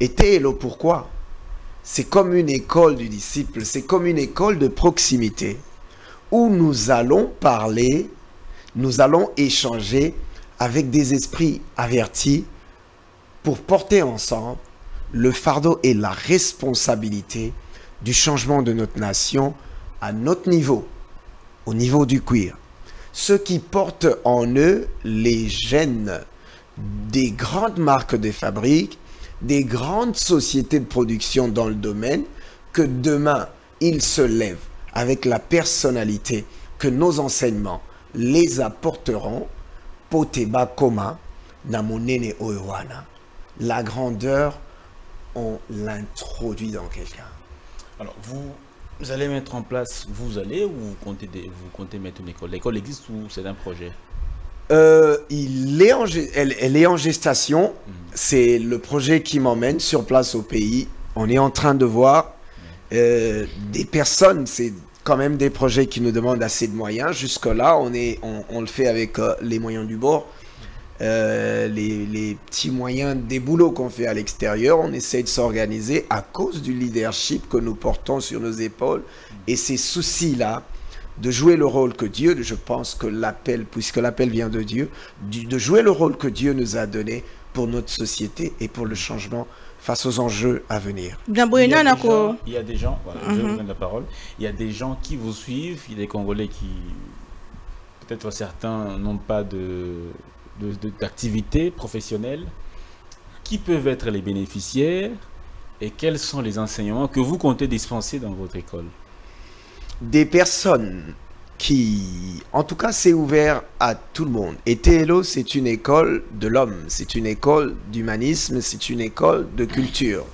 eteyelo pourquoi? C'est comme une école du disciple c'est comme une école de proximité où nous allons parler nous allons échanger avec des esprits avertis pour porter ensemble le fardeau et la responsabilité du changement de notre nation à notre niveau, au niveau du cuir. Ceux qui portent en eux les gènes des grandes marques de fabriques, des grandes sociétés de production dans le domaine, que demain, ils se lèvent avec la personnalité que nos enseignements les apporteront. Poteba Koma, Namonene Oewana. La grandeur, on l'introduit dans quelqu'un. Alors, vous, vous allez mettre en place, vous allez ou vous comptez, vous comptez mettre une école? L'école existe ou c'est un projet? Euh, il est en, elle, elle, est en gestation. Mhm. C'est le projet qui m'emmène sur place au pays. On est en train de voir euh, des personnes. C'est quand même des projets qui nous demandent assez de moyens. Jusque-là, on, est, on, le fait avec euh, les moyens du bord. les, les, petits moyens des boulots qu'on fait à l'extérieur, on essaie de s'organiser à cause du leadership que nous portons sur nos épaules. Et ces soucis-là, de jouer le rôle que Dieu, je pense que l'appel, puisque l'appel vient de Dieu, de jouer le rôle que Dieu nous a donné pour notre société et pour le changement face aux enjeux à venir. Il y a des gens, il y a des gens voilà, je vous mhm. donne la parole, il y a des gens qui vous suivent, il y a des Congolais qui, peut-être certains n'ont pas de, d'activité professionnelle, qui peuvent être les bénéficiaires et quels sont les enseignements que vous comptez dispenser dans votre école? Des personnes qui, en tout cas, c'est ouvert à tout le monde. Et TLO, c'est une école de l'homme, c'est une école d'humanisme, c'est une école de culture.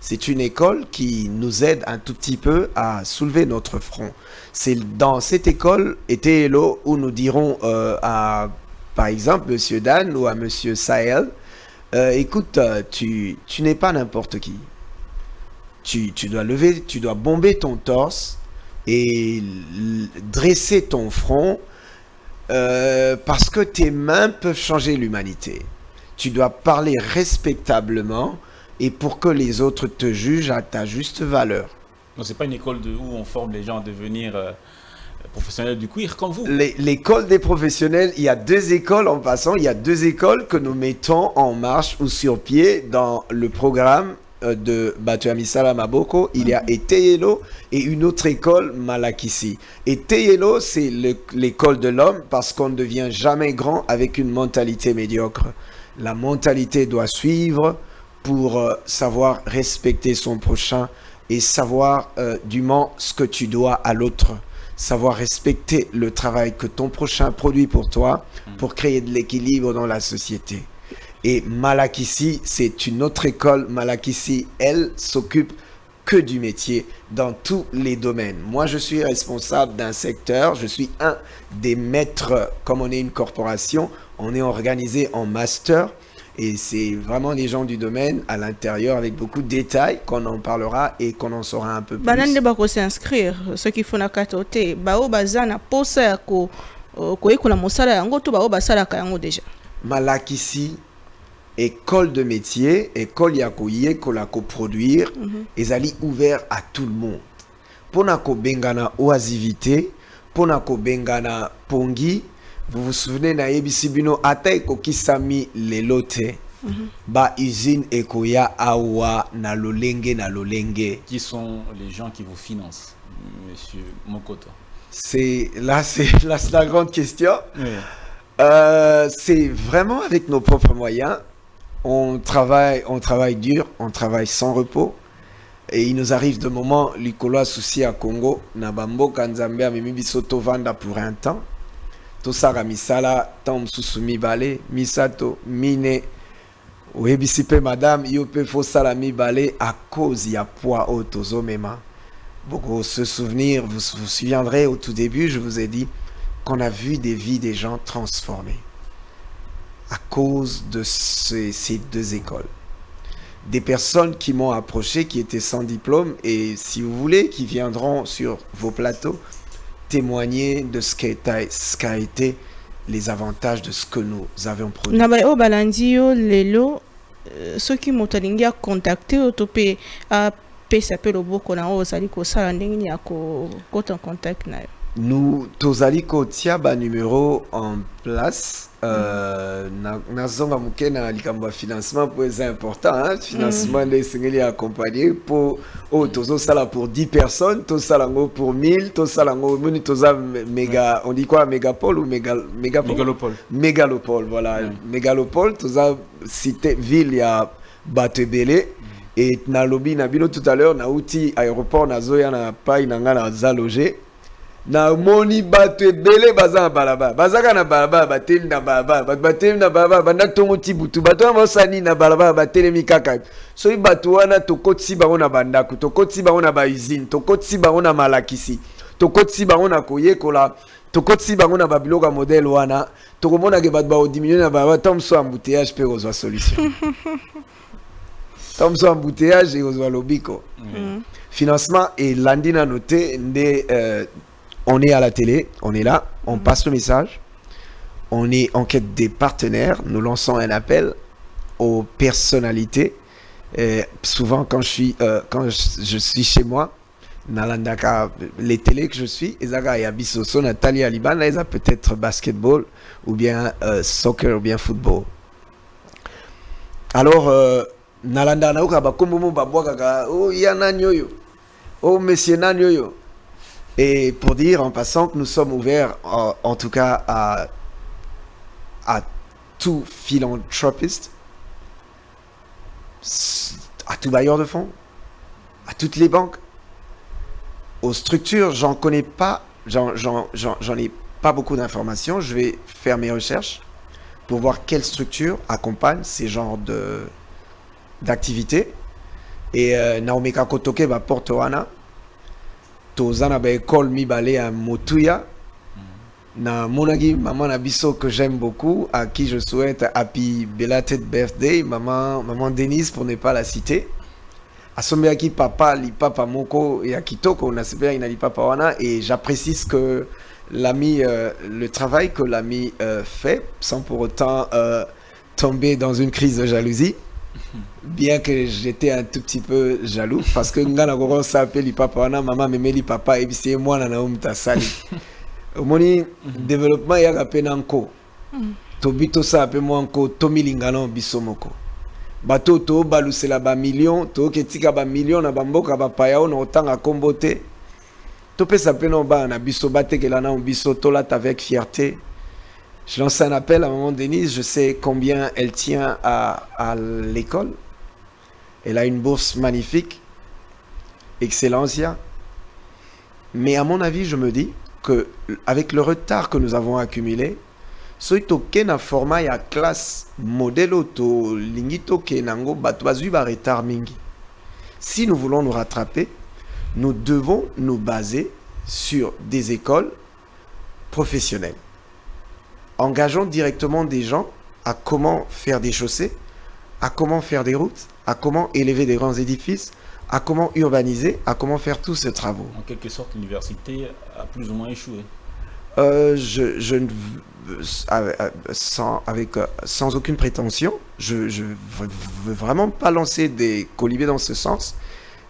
C'est une école qui nous aide un tout petit peu à soulever notre front. C'est dans cette école et TLO où nous dirons euh, à, par exemple, Monsieur Dan ou à Monsieur Sahel, euh, écoute, euh, tu, tu n'es pas n'importe qui. Tu, tu dois lever, tu dois bomber ton torse et dresser ton front euh, parce que tes mains peuvent changer l'humanité. Tu dois parler respectablement et pour que les autres te jugent à ta juste valeur. Non, c'est pas une école de, où on forme les gens à devenir euh, professionnels du cuir comme vous. L'école des professionnels, il y a deux écoles en passant, il y a deux écoles que nous mettons en marche ou sur pied dans le programme de Batuamisala Maboko, il y a Eteyelo et une autre école, Malakisi. Eteyelo, c'est l'école de l'homme parce qu'on ne devient jamais grand avec une mentalité médiocre. La mentalité doit suivre pour euh, savoir respecter son prochain et savoir euh, du dûment ce que tu dois à l'autre. Savoir respecter le travail que ton prochain produit pour toi pour créer de l'équilibre dans la société. Et Malakissi, c'est une autre école. Malakissi, elle, s'occupe que du métier dans tous les domaines. Moi, je suis responsable d'un secteur. Je suis un des maîtres. Comme on est une corporation, on est organisé en master. Et c'est vraiment les gens du domaine à l'intérieur avec beaucoup de détails qu'on en parlera et qu'on en saura un peu plus. Banane de s'inscrire, ce qu'il faut na katote, bao bazana posa ko ko ekula mosala yango to bao basala ka yango déjà. Malakisi école de métier, école ya koyekola produire, mm -hmm. ezali ouvert à tout le monde. Pona ko bengana oisivité, pona ko bengana pongi, vous vous souvenez na yebisi bino ata ekokisami lelo te. Mm -hmm. ba usine ekoya awa na lolenge na lolenge. Qui sont les gens qui vous financent, monsieur Mokoto? C'est là, c'est là, la grande question. Oui. Euh, c'est vraiment avec nos propres moyens on travaille, on travaille dur, on travaille sans repos. Et il nous arrive de moments, l'Ikolo souci à Congo, Nabambo, Kanzambe, Bisoto Vanda pour un temps. Tosara misala, Tom Susumi Bale, Misato, Mine, Webisipe Madame, Yope Fosala Bale, à cause y a poids au Tozomema. Beaucoup se souvenir, vous vous souviendrez au tout début, je vous ai dit qu'on a vu des vies des gens transformées à cause de ces, deux écoles. Des personnes qui m'ont approché, qui étaient sans diplôme, et si vous voulez, qui viendront sur vos plateaux témoigner de ce qu'a été les avantages de ce que nous avions produit. Yo nous tozali kotia numéro en place. Euh, na nazonga moke na likambo ya financement mpo eza important hein? financement nde esengeli accompagner mpo oyo tozosala pour 10 personnes tosala yango pour 1000 tosala yango moni toza méga on dit quoi mégapole ou mégal, mégalopole mégalopole voilà. Mm. mégalopole toza cité ville ya bato ebele et nalobi na bino tout à l'heure nauti aéroport nazoya na pai na ngai naza loger namoni bato ebele baza na balabala. Bazaka na balabala batelemi na balabala. Bato batelemi na balabala banda ntongo ti butu. Bato wana basani na balabala batelemi kaka. Soki bato wana tokotisi bango na bandako tokotisi bango na bausine tokotisi bango na malakisi tokotisi bango na koyekola tokotisi bango na babiloko ya modele wana tokomonake bato baodiminue na balabala. Ntango mosusu embouteillage mpe kozwa solution. [laughs] Ntango mosusu embouteillage ekozwa lobiko. Mm. financement elandi nano te nde euh, on est à la télé, on est là, on passe le message, on est en quête des partenaires, nous lançons un appel aux personnalités. souvent, quand je suis, euh, quand je, suis chez moi, Nalandaka, les télés que je suis, Ezaga et Abisoso, Nathalie Aliban, là, ils ont peut-être basketball, ou bien euh, soccer, ou bien football. Alors, euh, Nalanda Naoka, oh, Yana Nyoyo, oh, Monsieur Nanyoyo. Et pour dire en passant que nous sommes ouverts en, tout cas à, à tout philanthropiste, à tout bailleur de fonds, à toutes les banques, aux structures, j'en connais pas, j'en ai pas beaucoup d'informations. Je vais faire mes recherches pour voir quelle structure accompagne ces genres d'activités. Et euh, Naomi Kakotoke va porter toza na baekole mibale ya motuya. Na monaki maman na biso que j'aime beaucoup à qui je souhaite happy belated birthday maman maman Denise pour ne pas la citer. Asombelaki papa lipapa moko ya kitoko nasepelaki na lipapa wana et j'apprécie que l'ami euh, le travail que l'ami euh, fait sans pour autant euh, tomber dans une crise de jalousie bien que j'étais un tout petit peu jaloux parce que nga na koko sapeli papa wana mama memeli papa ebisi ye mwana na yo moto asali omoni développement eyaka mpe na nko tobi tosala mpe mwa nko tomilingana biso moko. Bato tobalusela bamillion toyoka etika bamillion na bamboka bapaya oyo na kotanga nkombo te topesa mpe na bana na biso batekela nano biso tolata avec fierté je lance un appel à maman Denise. Je sais combien elle tient à, l'école. Elle a une bourse magnifique. Excellencia. Mais à mon avis, je me dis que avec le retard que nous avons accumulé, ce token format ya classe modèle auto lingito kenango retard mingi. Si nous voulons nous rattraper, nous devons nous baser sur des écoles professionnelles engageons directement des gens à comment faire des chaussées, à comment faire des routes, à comment élever des grands édifices, à comment urbaniser, à comment faire tous ces travaux. En quelque sorte, l'université a plus ou moins échoué. Euh, je, je, ne sans, avec, euh, sans aucune prétention, je ne veux vraiment pas lancer des colibés dans ce sens.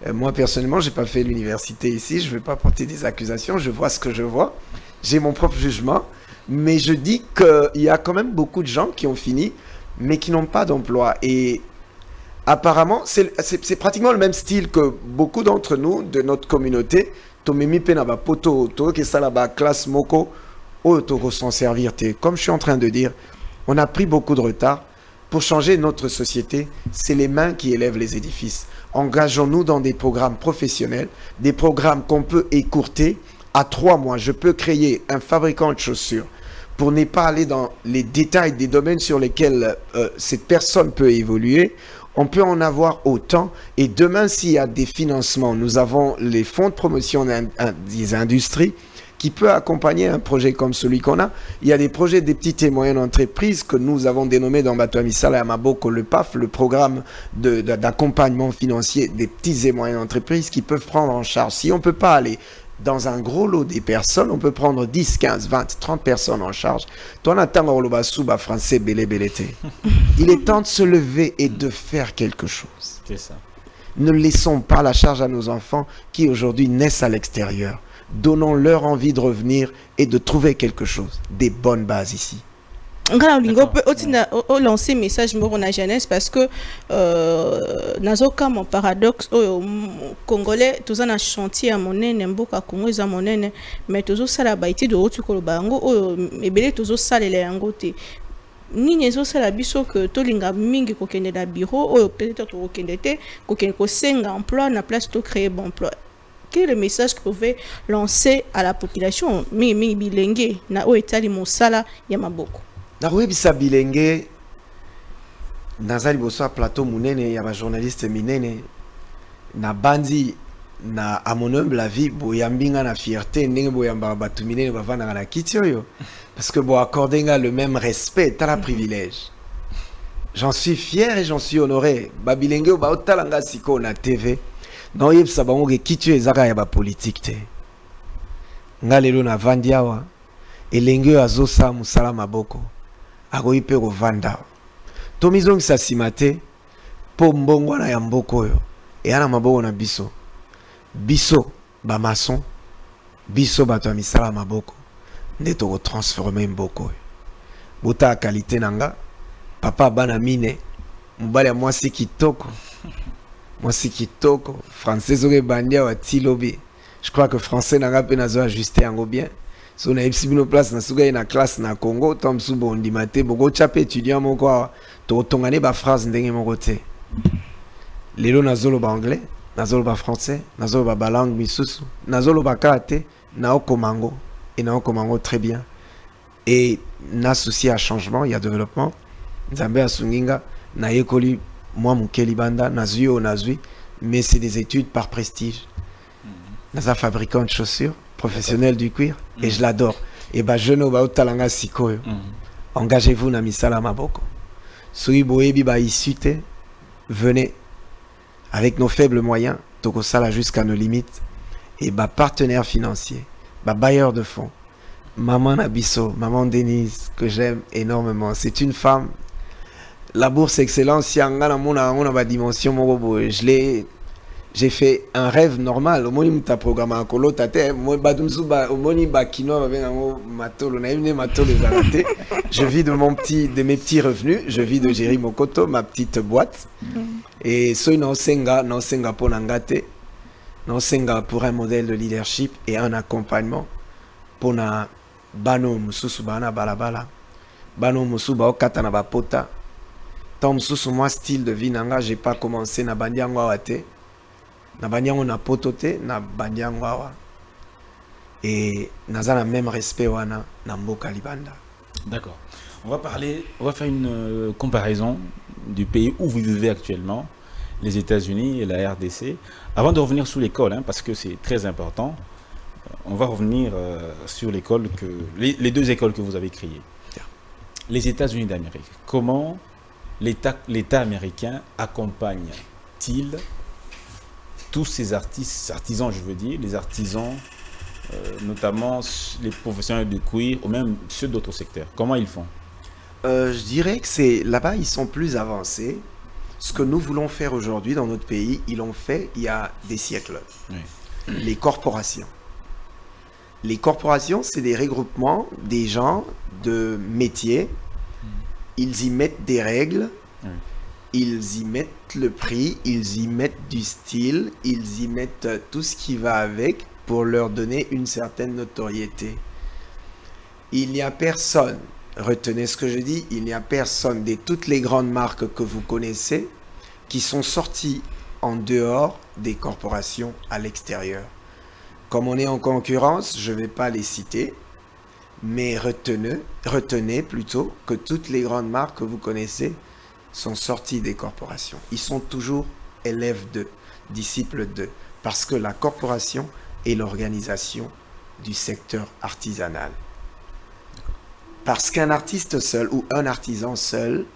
Euh, moi, personnellement, je n'ai pas fait l'université ici, je ne vais pas porter des accusations, je vois ce que je vois, j'ai mon propre jugement. Mais je dis qu'il y a quand même beaucoup de gens qui ont fini, mais qui n'ont pas d'emploi. Et apparemment, c'est pratiquement le même style que beaucoup d'entre nous, de notre communauté. Tomemi classe moko, s'en servir. Comme je suis en train de dire, on a pris beaucoup de retard. Pour changer notre société, c'est les mains qui élèvent les édifices. Engageons-nous dans des programmes professionnels, des programmes qu'on peut écourter à trois mois. Je peux créer un fabricant de chaussures pour ne pas aller dans les détails des domaines sur lesquels euh, cette personne peut évoluer, on peut en avoir autant. Et demain, s'il y a des financements, nous avons les fonds de promotion des industries qui peut accompagner un projet comme celui qu'on a. Il y a des projets des petites et moyennes entreprises que nous avons dénommés dans Bateau Misala et Amaboko, le PAF, le programme d'accompagnement financier des petites et moyennes entreprises qui peuvent prendre en charge. Si on ne peut pas aller dans un gros lot des personnes, on peut prendre 10, 15, 20, 30 personnes en charge. Toi, Souba français, [laughs] Il est temps de se lever et de faire quelque chose. C'est ça. Ne laissons pas la charge à nos enfants qui aujourd'hui naissent à l'extérieur. Donnons leur envie de revenir et de trouver quelque chose, des bonnes bases ici. Nga olingo mpe otinda olance message moko na jeunesse parce que euh, nazokama paradoxe oyo congolais toza na chantier ya monene mboka congo eza monene mais tozosala baétude outi koloba yango oyo ebele tozosalela yango te nini ezosala biso ke tolinga mingi kokende na bureau oyo peut-être tokokende te kokende kosenga emploi na place tocréer bon emploi. Quel est le message que vous pouvez lancer à la population? Mingi mingi bilenge na oyo etali mosala ya maboko nakoyebisa bilenge naza liboso ya plateau monene ya bajournaliste minene nabandi na à mon humble avis boyambi nga na fierté ndenge boyambaka bato minene bavandaka na kiti oyo parce que boaccorde nga le même respect tala privilège. J'en suis fier et j'en suis honoré. Babilenge oyo baotala nga sikoyo na tv naoyebisa bango ke kiti oyo ezaka ya bapolitike te. Nga lelo navandi awa elenge oyo azosala mosala maboko akoki mpe kovanda. Tomizongisa nsima te mpo mbongwana ya mboka oyo eya na maboko na biso. Biso bamason biso bato ya misala ya maboko nde tokotransforme mboka oyo. Botala kalite na nga papa bana mine mobali ya mwasi kitoko. [laughs] Mwasi kitoko français soki ebandi awa ti lobi. Je crois que français na nga mpe nazo ajuste yango bien so nayebisi bino place nasuki aye na classe na congo to mosusu bondima te bokotya mpe étudiant moko awa tokotonga ne baphrase ndenge moko te. Lelo nazoloba anglais nazoloba français nazoloba balangue misusu nazoloba kaka te naokoma yango e naokoma yango très bien. E nasouci ya changement ya développement nzambe asungi nga nayekoli mwa moke libanda nazwi oyo nazwi mais c'est des études par prestige. Naza fabricant de chaussures professionnel du cuir et je l'adore. Et ba jeune oyo baotala nga sikoyo engagez-vous na misala maboko. Soki boyebi baissu te venez. Avec nos faibles moyens tokosala jusqu'à nos limites. Et bapartenaire financier babailleur de fonds. Maman na biso maman denise que j'aime énormément. C'est une femme. La bourse excellence yango na badimension moko boye je l'ai j'ai fait un rêve normal. Omoni moto aprogrammaka kolota te mo- bato mosusu omoni bakinois babenga yango matolo nayebi nde matolo ezala [laughs] te je vis de mon petit de mes petits revenus. Je vis de géri mokoto ma petite boîte. Et soki naosenga naosenga mpo na nga te naosenga pour un modèle de leadership et un accompagnement mpona bana oyo mosusu baa na balabala bana oyo mosusu baokata na bapota ntango mosusu mwa style de vie na nga j'ai pas commencé na bandi yango awa te na bandi yango na poto te na bandi yango awa et naza na même respect wana na mboka libanda D'accord. On va parler, on va faire une euh, comparaison du pays où vous vivez actuellement, les États-Unis et la RDC. Avant de revenir sur l'école, hein, parce que c'est très important, euh, on va revenir euh, sur l'école que les, les deux écoles que vous avez créées. Les États-Unis d'Amérique. Comment l'État américain accompagne-t-il tous ces artistes, artisans, je veux dire, les artisans euh, notamment les professionnels de cuir ou même ceux d'autres secteurs Comment ils font? Euh, je dirais que c'est là-bas ils sont plus avancés ce que nous voulons faire aujourd'hui dans notre pays ils l'ont fait il y a des siècles Oui. les corporations. Les corporations, c'est des regroupements des gens de métiers. Ils y mettent des règles, Oui. Ils y mettent le prix, ils y mettent du style, ils y mettent euh, tout ce qui va avec pour leur donner une certaine notoriété. Il n'y a personne, retenez ce que je dis, il n'y a personne de toutes les grandes marques que vous connaissez qui sont sorties en dehors des corporations à l'extérieur. Comme on est en concurrence, je ne vais pas les citer, mais retenez, retenez plutôt que toutes les grandes marques que vous connaissez sont sorties des corporations. Ils sont toujours élèves de, disciples de, parce que la corporation est l'organisation du secteur artisanal. Parce qu'un artiste seul ou un artisan seul,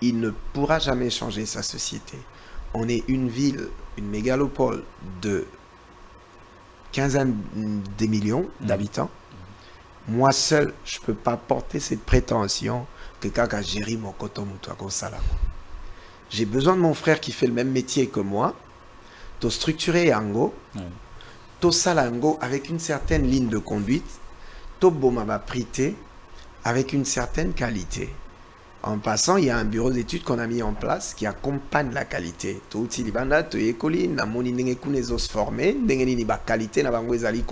il ne pourra jamais changer sa société. On est une ville, une mégalopole de quinzaine de millions d'habitants. Moi seul, je ne peux pas porter cette prétention que kaka géri mon coton J'ai besoin de mon frère qui fait le même métier que moi, to structurer yango Ouais. tosala yango avec une certaine ligne de conduite toboma baprité avec une certaine qualité. En passant il y a un bureau d'études qu'on a mis en place qui accompagne la qualité. Touti libanda toyekoli namoni ndenge kuna ezosforme ndenge nini baqualité na bango ezali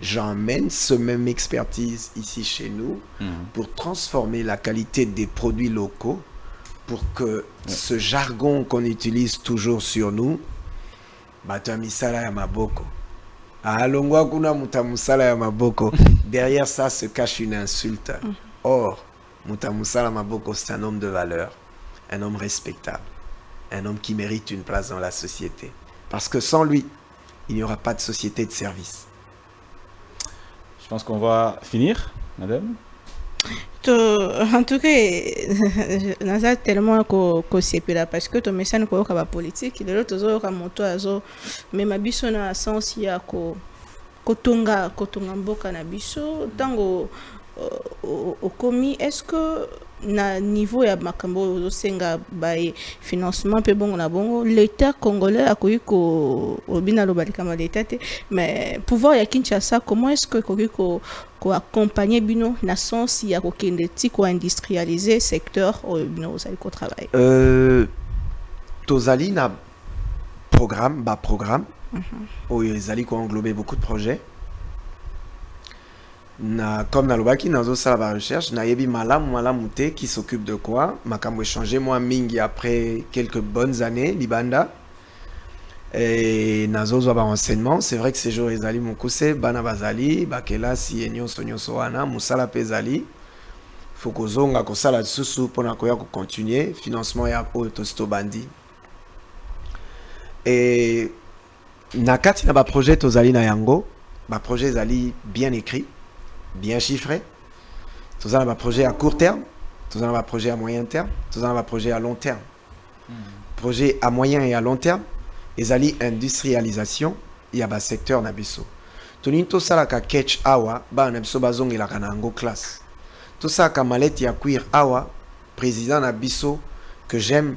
j'emmène ce même expertise ici chez nous Mhm. pour transformer la qualité des produits locaux pour que ce jargon qu'on utilise toujours sur nous ya alongwa kuna maboko. [laughs] Derrière ça se cache une insulte. Or ya mosala ya maboko c'est un homme de valeur un homme respectable un homme qui mérite une place dans la société. Parce que sans lui il n'y aura pas de société de service pense qu'on va finir, madame. En tout cas [laughs] naza tellement ko- kosepela parce que tomesani koyoka bapolitike lelo tozoyoka moto azomema biso na sens ya ko- kotonga kotonga mboka na biso ntango est ce que na niveau ya makambo oyo ozosenga baye financement mpe bongo na bongo. L'état congolais akoki ko olobi naloba likambo l'état te mais pouvoir ya kinshasa comment est ce que ekoki ko koaccompagne bino na sens ya kokende ti koindustrialize secteur oyo bino bozali kotravaille Euh, tozali na programme baprogramme oyo ezali koenglobe beaucoup de projets na comme nalobaki nazosala barecherche nayebi malamu malamu te qui s'occupe de quoi. Makambo échange mwa mingi après quelques bonnes années libanda. Et nazozwa barenseignement c'est vrai que ces jours ezali mokuse bana bazali bakelasi ye nyonso nyonso wana mosala faut kocontinue financement ya oyo tosi tobandi e na kati na baprojet tozali na yango baprojet ezali bien écrit bien chiffré. Toza na baprojet à court terme. Toza na baprojet à moyen terme. Toza na baprojet à long terme. Projet à moyen et à long terme. Ezali industrialisation. Ya basecteur na biso tolingi tosalaka catch awa bana na biso bazongelaka na yango classe. Tosalaka malete ya cuir awa président na biso que j'aime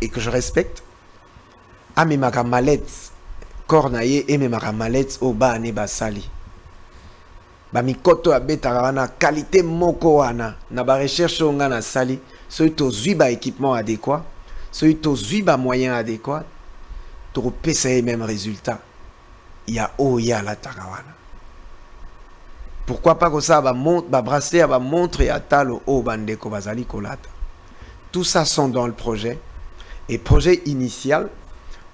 et que je respecte. Amemaka malete corps na ye ememaka malete oyo bana basali bamikoto abetaka wana qualité moko wana. Na barecherche oyo ngai nasali soki tozwi baéquipement adéquat soki tozwi bamoyen adéquat tokopesa ye même résultat ya oyo ye alataka wana. Pourquoi pas kosala babracelet ya bamontre ya talo oyo bandeko bazali kolata. Tout ça sont dans le projet. Et projet initial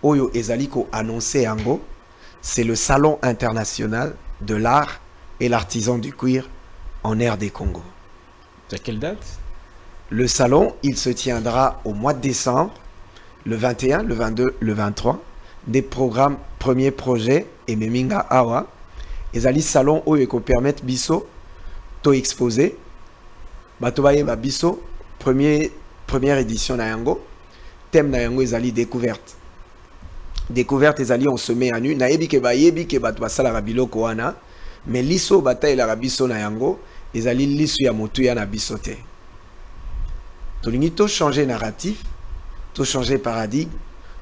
oyo ezali koannonce yango c'est le salon international de l'art et l'artisan du cuir en air des Congo. C'est à quelle date? Le salon, il se tiendra au mois de décembre, le 21, le 22, le 23. Des programmes, premier projet, et Meminga Awa. ezali salon oyo ekopermettre biso to exposer bato bayeba biso premier, première édition na yango thème na yango ezali découverte découverte ezali on se met à nu nayebi ke bayebi ke bato basalaka biloko wana mais liso oyo batayelaka biso na yango ezali liso ya motuya na biso te. Tolingi tochanger narratif tochanger paradigme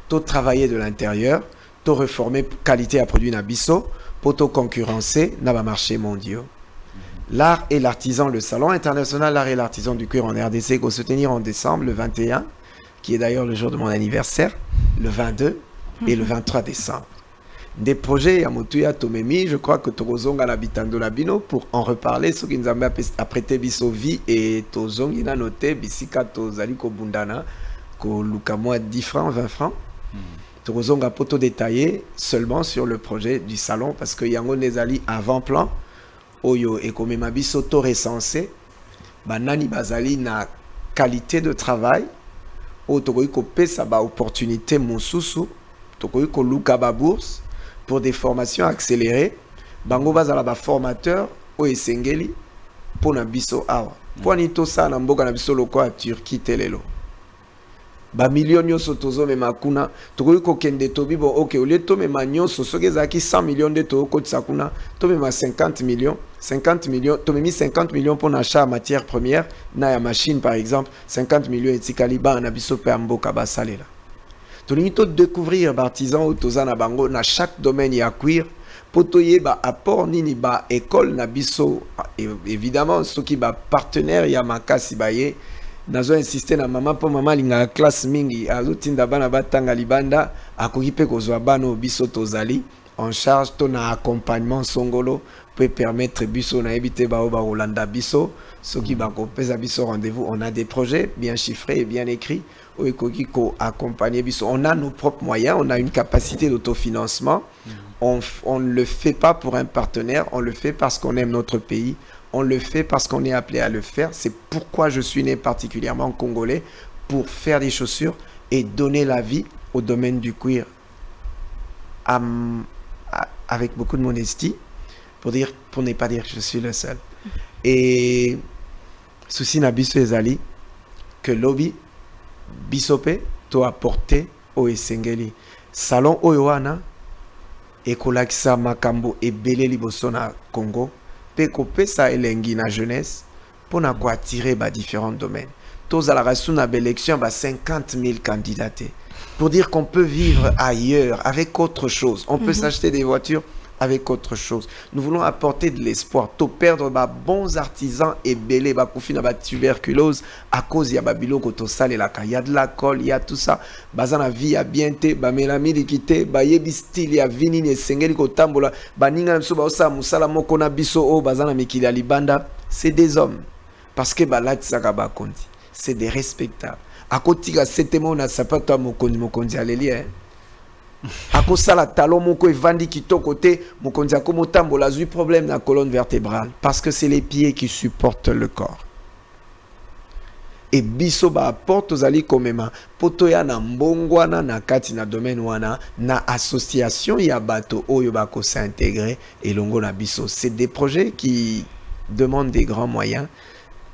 totravailler de l'intérieur toreformer qualité ya produit na biso pour concurrencer na bamarché mondiaux. L'art et l'artisan le salon international l'art et l'artisan du cuir en RDC va se tenir en décembre le 21 qui est d'ailleurs le jour de mon anniversaire le 22 et le 23 décembre des projets. Ya tomemi je crois que tokozonga na bitando na bino pour en reparler. Soki nzambe aprete biso vie et tozongi nano te bisika tozali kobundana koluka mwa 10 francs 20 francs. Tokozonga mpo todétailler seulement sur le projet du salon parce que yango nde ezali avant plan. Oyo ekomema biso to recense banani bazali na qualité de travail. Oyo tokoki kopesa baopportunité mosusu. Tokoki koluka babourse pour des formations accélérées. Bango bazala baformateur oyo esengeli mpo na biso awa. Mpo ani tosala na mboka na biso lokola turquie te lelo. Bamilio nyonso tozomema kuna tokoki kokende tobi bo ok olie tomema nyonso soki ezalaki 100 million nde tokokotisa kuna tomema 50 million 50 million tomemi 50 million mpona achat ya matière première na ya machine par exemple. 50 million etikali bana na biso mpe ya mboka basalela tolingi todécouvrir baartisan oyo toza na bango na chaque domaine ya cuir mpo toyeba apport nini baekole na biso. Évidemment soki bapartenaire ya makasi baye nazo insiste na mama mpo mama alingaka classe mingi. Azotinda bana batanga libanda akoki mpe kozwa bana biso tozali en charge to na accompagnement songolo peut permettre biso nayebi te bao bakolanda biso. Soki bakopesa biso rendez-vous on a des projets bien chiffrés et bien écrits. Oyo ekoki koaccompagner biso. On a nos propres moyens on a une capacité d'autofinancement. On on ne le fait pas pour un partenaire on le fait parce qu'on aime notre pays. On le fait parce qu'on est appelé à le faire. C'est pourquoi je suis né particulièrement congolais pour faire des chaussures et donner la vie au domaine du cuir avec beaucoup de modestie pour dire pour ne pas dire que je suis le seul. Et souci na biso ezali que lobi biso mpe toapporte oyo esengeli. Salon oyo wana ekolakisa makambo ebele liboso na congo mpe kopesa elengi na jeunesse mpona koattire badifférents domaines. Tozalaka su na baélection ya ba 50 000 candidats pour dire qu'on peut vivre ailleurs avec autre chose. On peut s'acheter des voitures avec autre chose. Nous voulons apporter de l'espoir. To perdre ba bons artisans ebele bakufi na batuberculose à cause ya babiloko tosalelaka ya de la colle ya tout ça. Baza na vie ya bien te bamela miliki te bayebi style ya vi nini esengeli kotambola baninga na biso baosala mosala moko na biso oyo baza na mikili ya libanda c'est des hommes. Parce que balatisaka bakonzi c'est des respectables akotika setemo na sapato ya mokonzi mokonzi aleli eh? akosala talon moko evandi kitoko te mokonzi akomotambola azwi problème na colonne vertébrale parce que c'est les pieds qui supportent le corps. E biso baapport tozali komema mpo toya na mbongwana na kati na domaine wana na association ya bato oyo bakosintegre elongo na biso. C'est des projets qui demandent des grands moyens.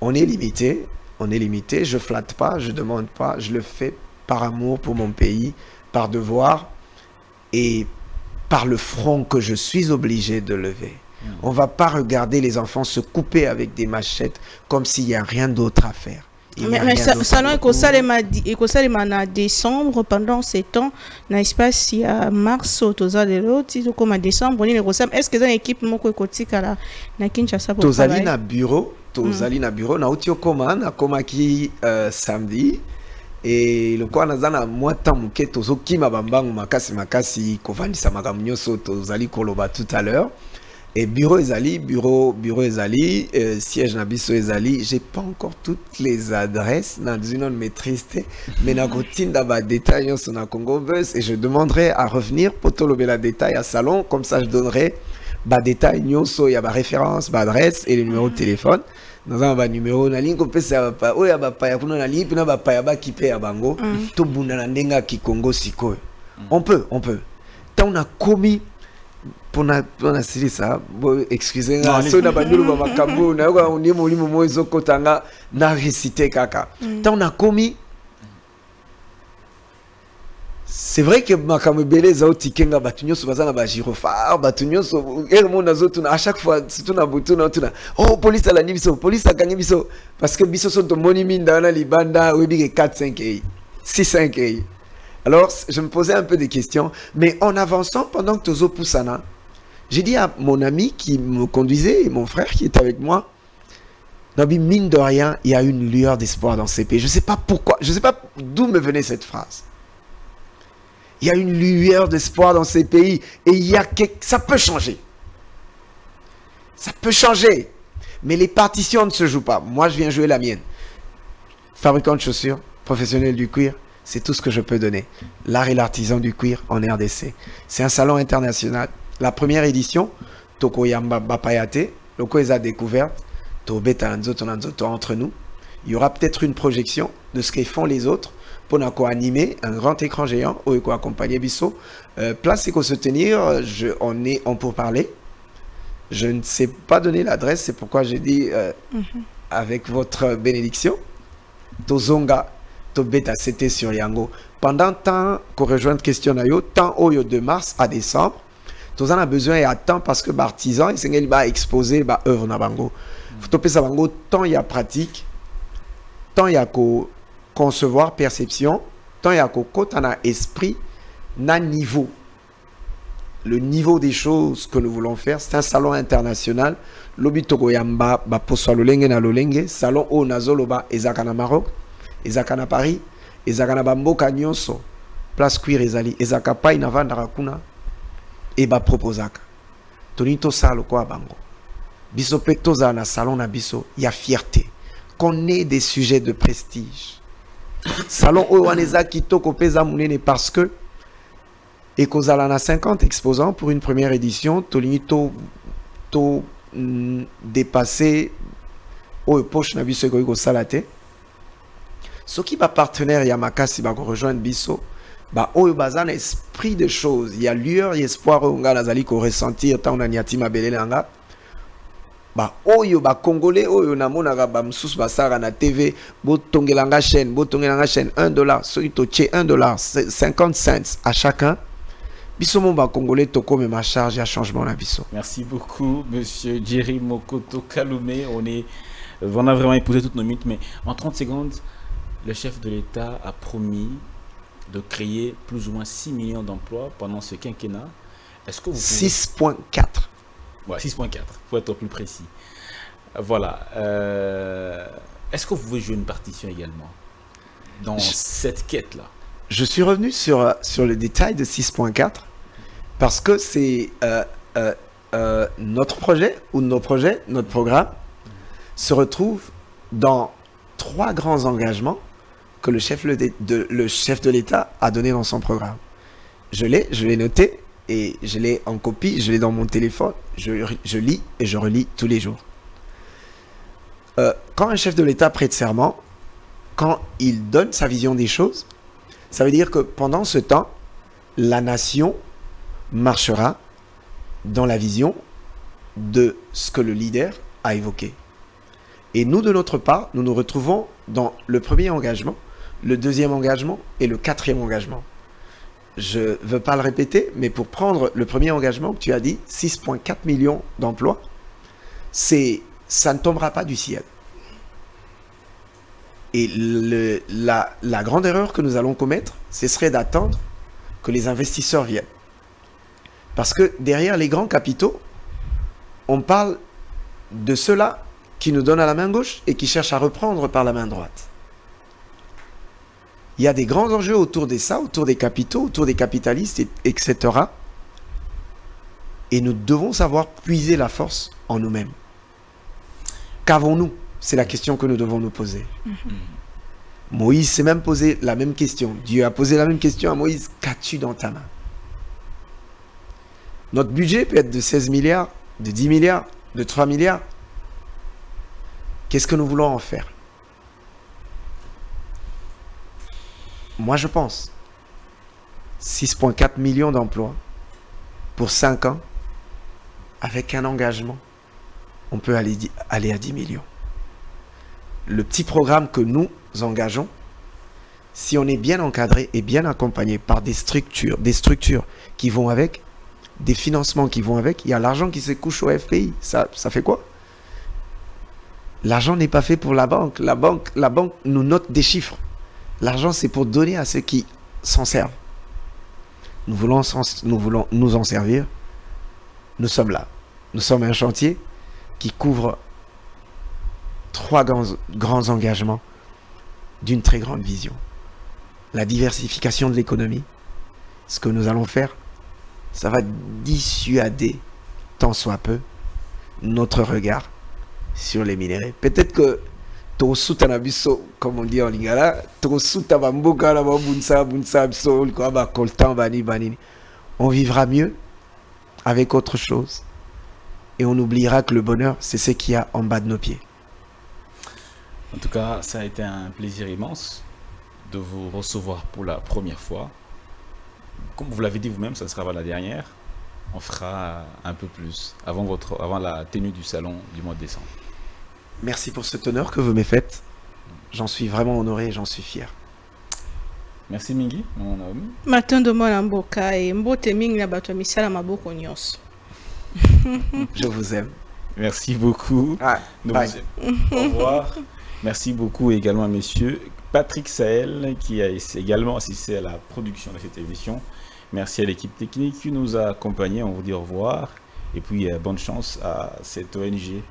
On est limité on est limité je flatte pas je demande pas je le fais par amour pour mon pays par devoir et par le front que je suis obligé de lever. On va pas regarder les enfants se couper avec des machettes comme s'il n'y a rien d'autre à faire. Mais, mais d'autre. salon ekosalema di- ekosalema na décembre pendant ces temps na espace ya mars toza lelo ti tokóma décembre nini ekosalema est ce que eza na équipe moko ekotikala na kinshasa pour tozali na bureau tozali na bureau nauti okoma nakomaki euh, samedi. E lokola naza na mwa temps moke tozokima bambangu makasi makasi kovandisa makambo nyonso tozali koloba tout à l'heure. Et bureau ezali bureau bureau ezali euh, siège na biso ezali. J'ai pas encore toutes les adresses nazwi nano maîtrise te mais nakotinda badétail nyonso na congo bus et je demanderai à revenir mpo tolobela détail à salon comme ça je donnerai badétail nyonso ya baréférence baadresse et le numéro de téléphone. Naza na banuméro nalingi kopesa ya bapaya oyo ya bapaya kuna nalingi mpena bapaya bakipe ya bango tobunda na ndenge ya kikongo sikoyo on peut on peut. Ntango nakomi mpona mpona silisa bo excuse nga soki na bandulu ba makambo nayoka ondie molimo moko ezokota nga na récite kaka. Ntango nakomi c'est vrai que makambo ebele eza otike nga bato nyonso baza na bagirophare bato nyonso ere mo nazotuna à chaque fois surtout na butu naotuna oh polise alandi biso polise akangi biso parce que biso so tomoni minda wana libanda oyebi ke 4 5 ei 6 5 ei alors je me posais un peu des questions mais en avançant pendant que tozo poussana j'ai dit à mon ami qui me conduisait et mon frère qui était avec moi Nabi, mine de rien, il y a une lueur d'espoir dans ces pays. Je ne sais pas pourquoi, je ne sais pas d'où me venait cette phrase. Il y a une lueur d'espoir dans ces pays et il y a quelque... ça peut changer. Ça peut changer. Mais les partitions ne se jouent pas. Moi, je viens jouer la mienne. Fabricant de chaussures, professionnel du cuir, c'est tout ce que je peux donner. L'art et l'artisan du cuir en RDC. C'est un salon international. La première édition, Toko Yamba Bapayate, Loko a découvertes, Tobeta Nzoto Nzoto entre nous. Il y aura peut-être une projection de ce qu'ils font les autres pour nous animer un grand écran géant ou accompagner Bisso. Euh, place et qu'on se tenir, je, on est en pourparler. Je ne sais pas donner l'adresse, c'est pourquoi j'ai dit euh, avec votre bénédiction. Tozonga, Tobeta, c'était sur Yango. Pendant tant qu'on rejoint question na yo, tant au de mars à décembre, toza na besoin ya temps parce que baartisan esengeli baexpose baœuvre na bango faut topesa bango temps ya pratique temps ya ko concevoir perception tant ya kokota na esprit na niveau. Le niveau des choses que nous voulons faire c'est un salon international. Lobi tokoyamba baposo ya lolenge na lolenge. Salon oyo nazoloba ezalaka na maroc ezalaka na paris ezalaka na bamboka nyonso. Place cuir ezali ezalaka pai navandaka kuna e baproposaka tolingi tosala lokola bango. Biso mpe tozala na salon na biso ya fierté. Qu'on ait des sujets de prestige salon oyo wana eza kitoko mpe parce que ekozala na 50 exposants pour une première édition tolingi to, to mm, dépasser oyo poche na biso ekoki kosala te. Soki bapartenaire ya makasi bakorejoindre biso baoyo baza na esprit de choses ya lueur ya espoir oyo ngai nazali koressentir ntango na niati mabelele na nga baoyo bacongolais oyo namonaka bamosusu basalaka na tv botongela nga chaîne botongela nga chaîne 1 dollar soki totie 1 dollar 50 cents à chacun biso mo bacongolais tokomema charge ya changement na biso Merci beaucoup, monsieur Jerry Mokoto Kaloumé. On, est, on a vraiment épousé toutes nos mythes, mais en 30 secondes, le chef de l'État a promis de créer plus ou moins 6 millions d'emplois pendant ce quinquennat. Est-ce que vous pouvez... 6.4 Ouais, 6.4, faut être plus précis. Voilà. euh, Est-ce que vous pouvez jouer une partition également dans Je- cette quête-là? Je suis revenu sur, euh, sur le détail de 6.4 parce que c'est euh, notre projet ou nos projets, notre programme se retrouve dans trois grands engagements que le chef, le de, le chef de l'État a donné dans son programme. Je l'ai, je l'ai noté et je l'ai en copie, je l'ai dans mon téléphone, je, lis et je relis tous les jours. Euh, quand un chef de l'État prête serment, quand il donne sa vision des choses, ça veut dire que pendant ce temps, la nation marchera dans la vision de ce que le leader a évoqué. Et nous, de notre part, nous nous retrouvons dans le premier engagement, le deuxième engagement et le quatrième engagement. Je ne veux pas le répéter, mais pour prendre le premier engagement que tu as dit, 6,4 millions d'emplois, c'est, ça ne tombera pas du ciel. Et la grande erreur que nous allons commettre, ce serait d'attendre que les investisseurs viennent. Parce que derrière les grands capitaux, on parle de ceux-là qui nous donnent à la main gauche et qui cherchent à reprendre par la main droite. Il y a des grands enjeux autour de ça, autour des capitaux, autour des capitalistes, et- etc. Et nous devons savoir puiser la force en nous-mêmes. Qu'avons-nous? C'est la question que nous devons nous poser. Moïse s'est même posé la même question. Dieu a posé la même question à Moïse. Qu'as-tu dans ta main? Notre budget peut être de 16 milliards, de 10 milliards, de 3 milliards. Qu'est-ce que nous voulons en faire? Moi, je pense 6,4 millions d'emplois pour 5 ans, avec un engagement, on peut aller, à 10 millions. Le petit programme que nous engageons, si on est bien encadré et bien accompagné par des structures, des structures qui vont avec, des financements qui vont avec, il y a l'argent qui se couche au FPI. Ça, ça fait quoi? L'argent n'est pas fait pour la banque. La banque, la banque nous note des chiffres. L'argent, c'est pour donner à ceux qui s'en servent. Nous voulons, nous en servir. Nous sommes là. Nous sommes un chantier qui couvre trois grands, grands engagements d'une très grande vision. La diversification de l'économie. Ce que nous allons faire, ça va dissuader, tant soit peu, notre regard sur les minéraux. Peut-être que comme on dit en on vivra mieux avec autre chose et on oubliera que le bonheur c'est ce qu'il y a en bas de nos pieds En tout cas, ça a été un plaisir immense de vous recevoir pour la première fois. Comme vous l'avez dit vous-même, ça ne sera pas la dernière. On fera un peu plus avant, votre, avant la tenue du salon du mois de décembre. Merci pour cet honneur que vous m'avez fait. J'en suis vraiment honoré et j'en suis fier. Merci mingi, mon Naomi. Matondo mwana mboka e mbote mingi na bato maboko nyonso. [laughs] Je vous aime. Merci beaucoup. Ah, au revoir. Merci beaucoup également à messieurs. Patrick Sahel qui a également assisté à la production de cette émission. Merci à l'équipe technique qui nous a accompagnés. On vous dit au revoir. Et puis euh, bonne chance à cette ONG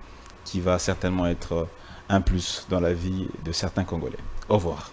qui va certainement être euh, un plus dans la vie de certains Congolais. Au revoir.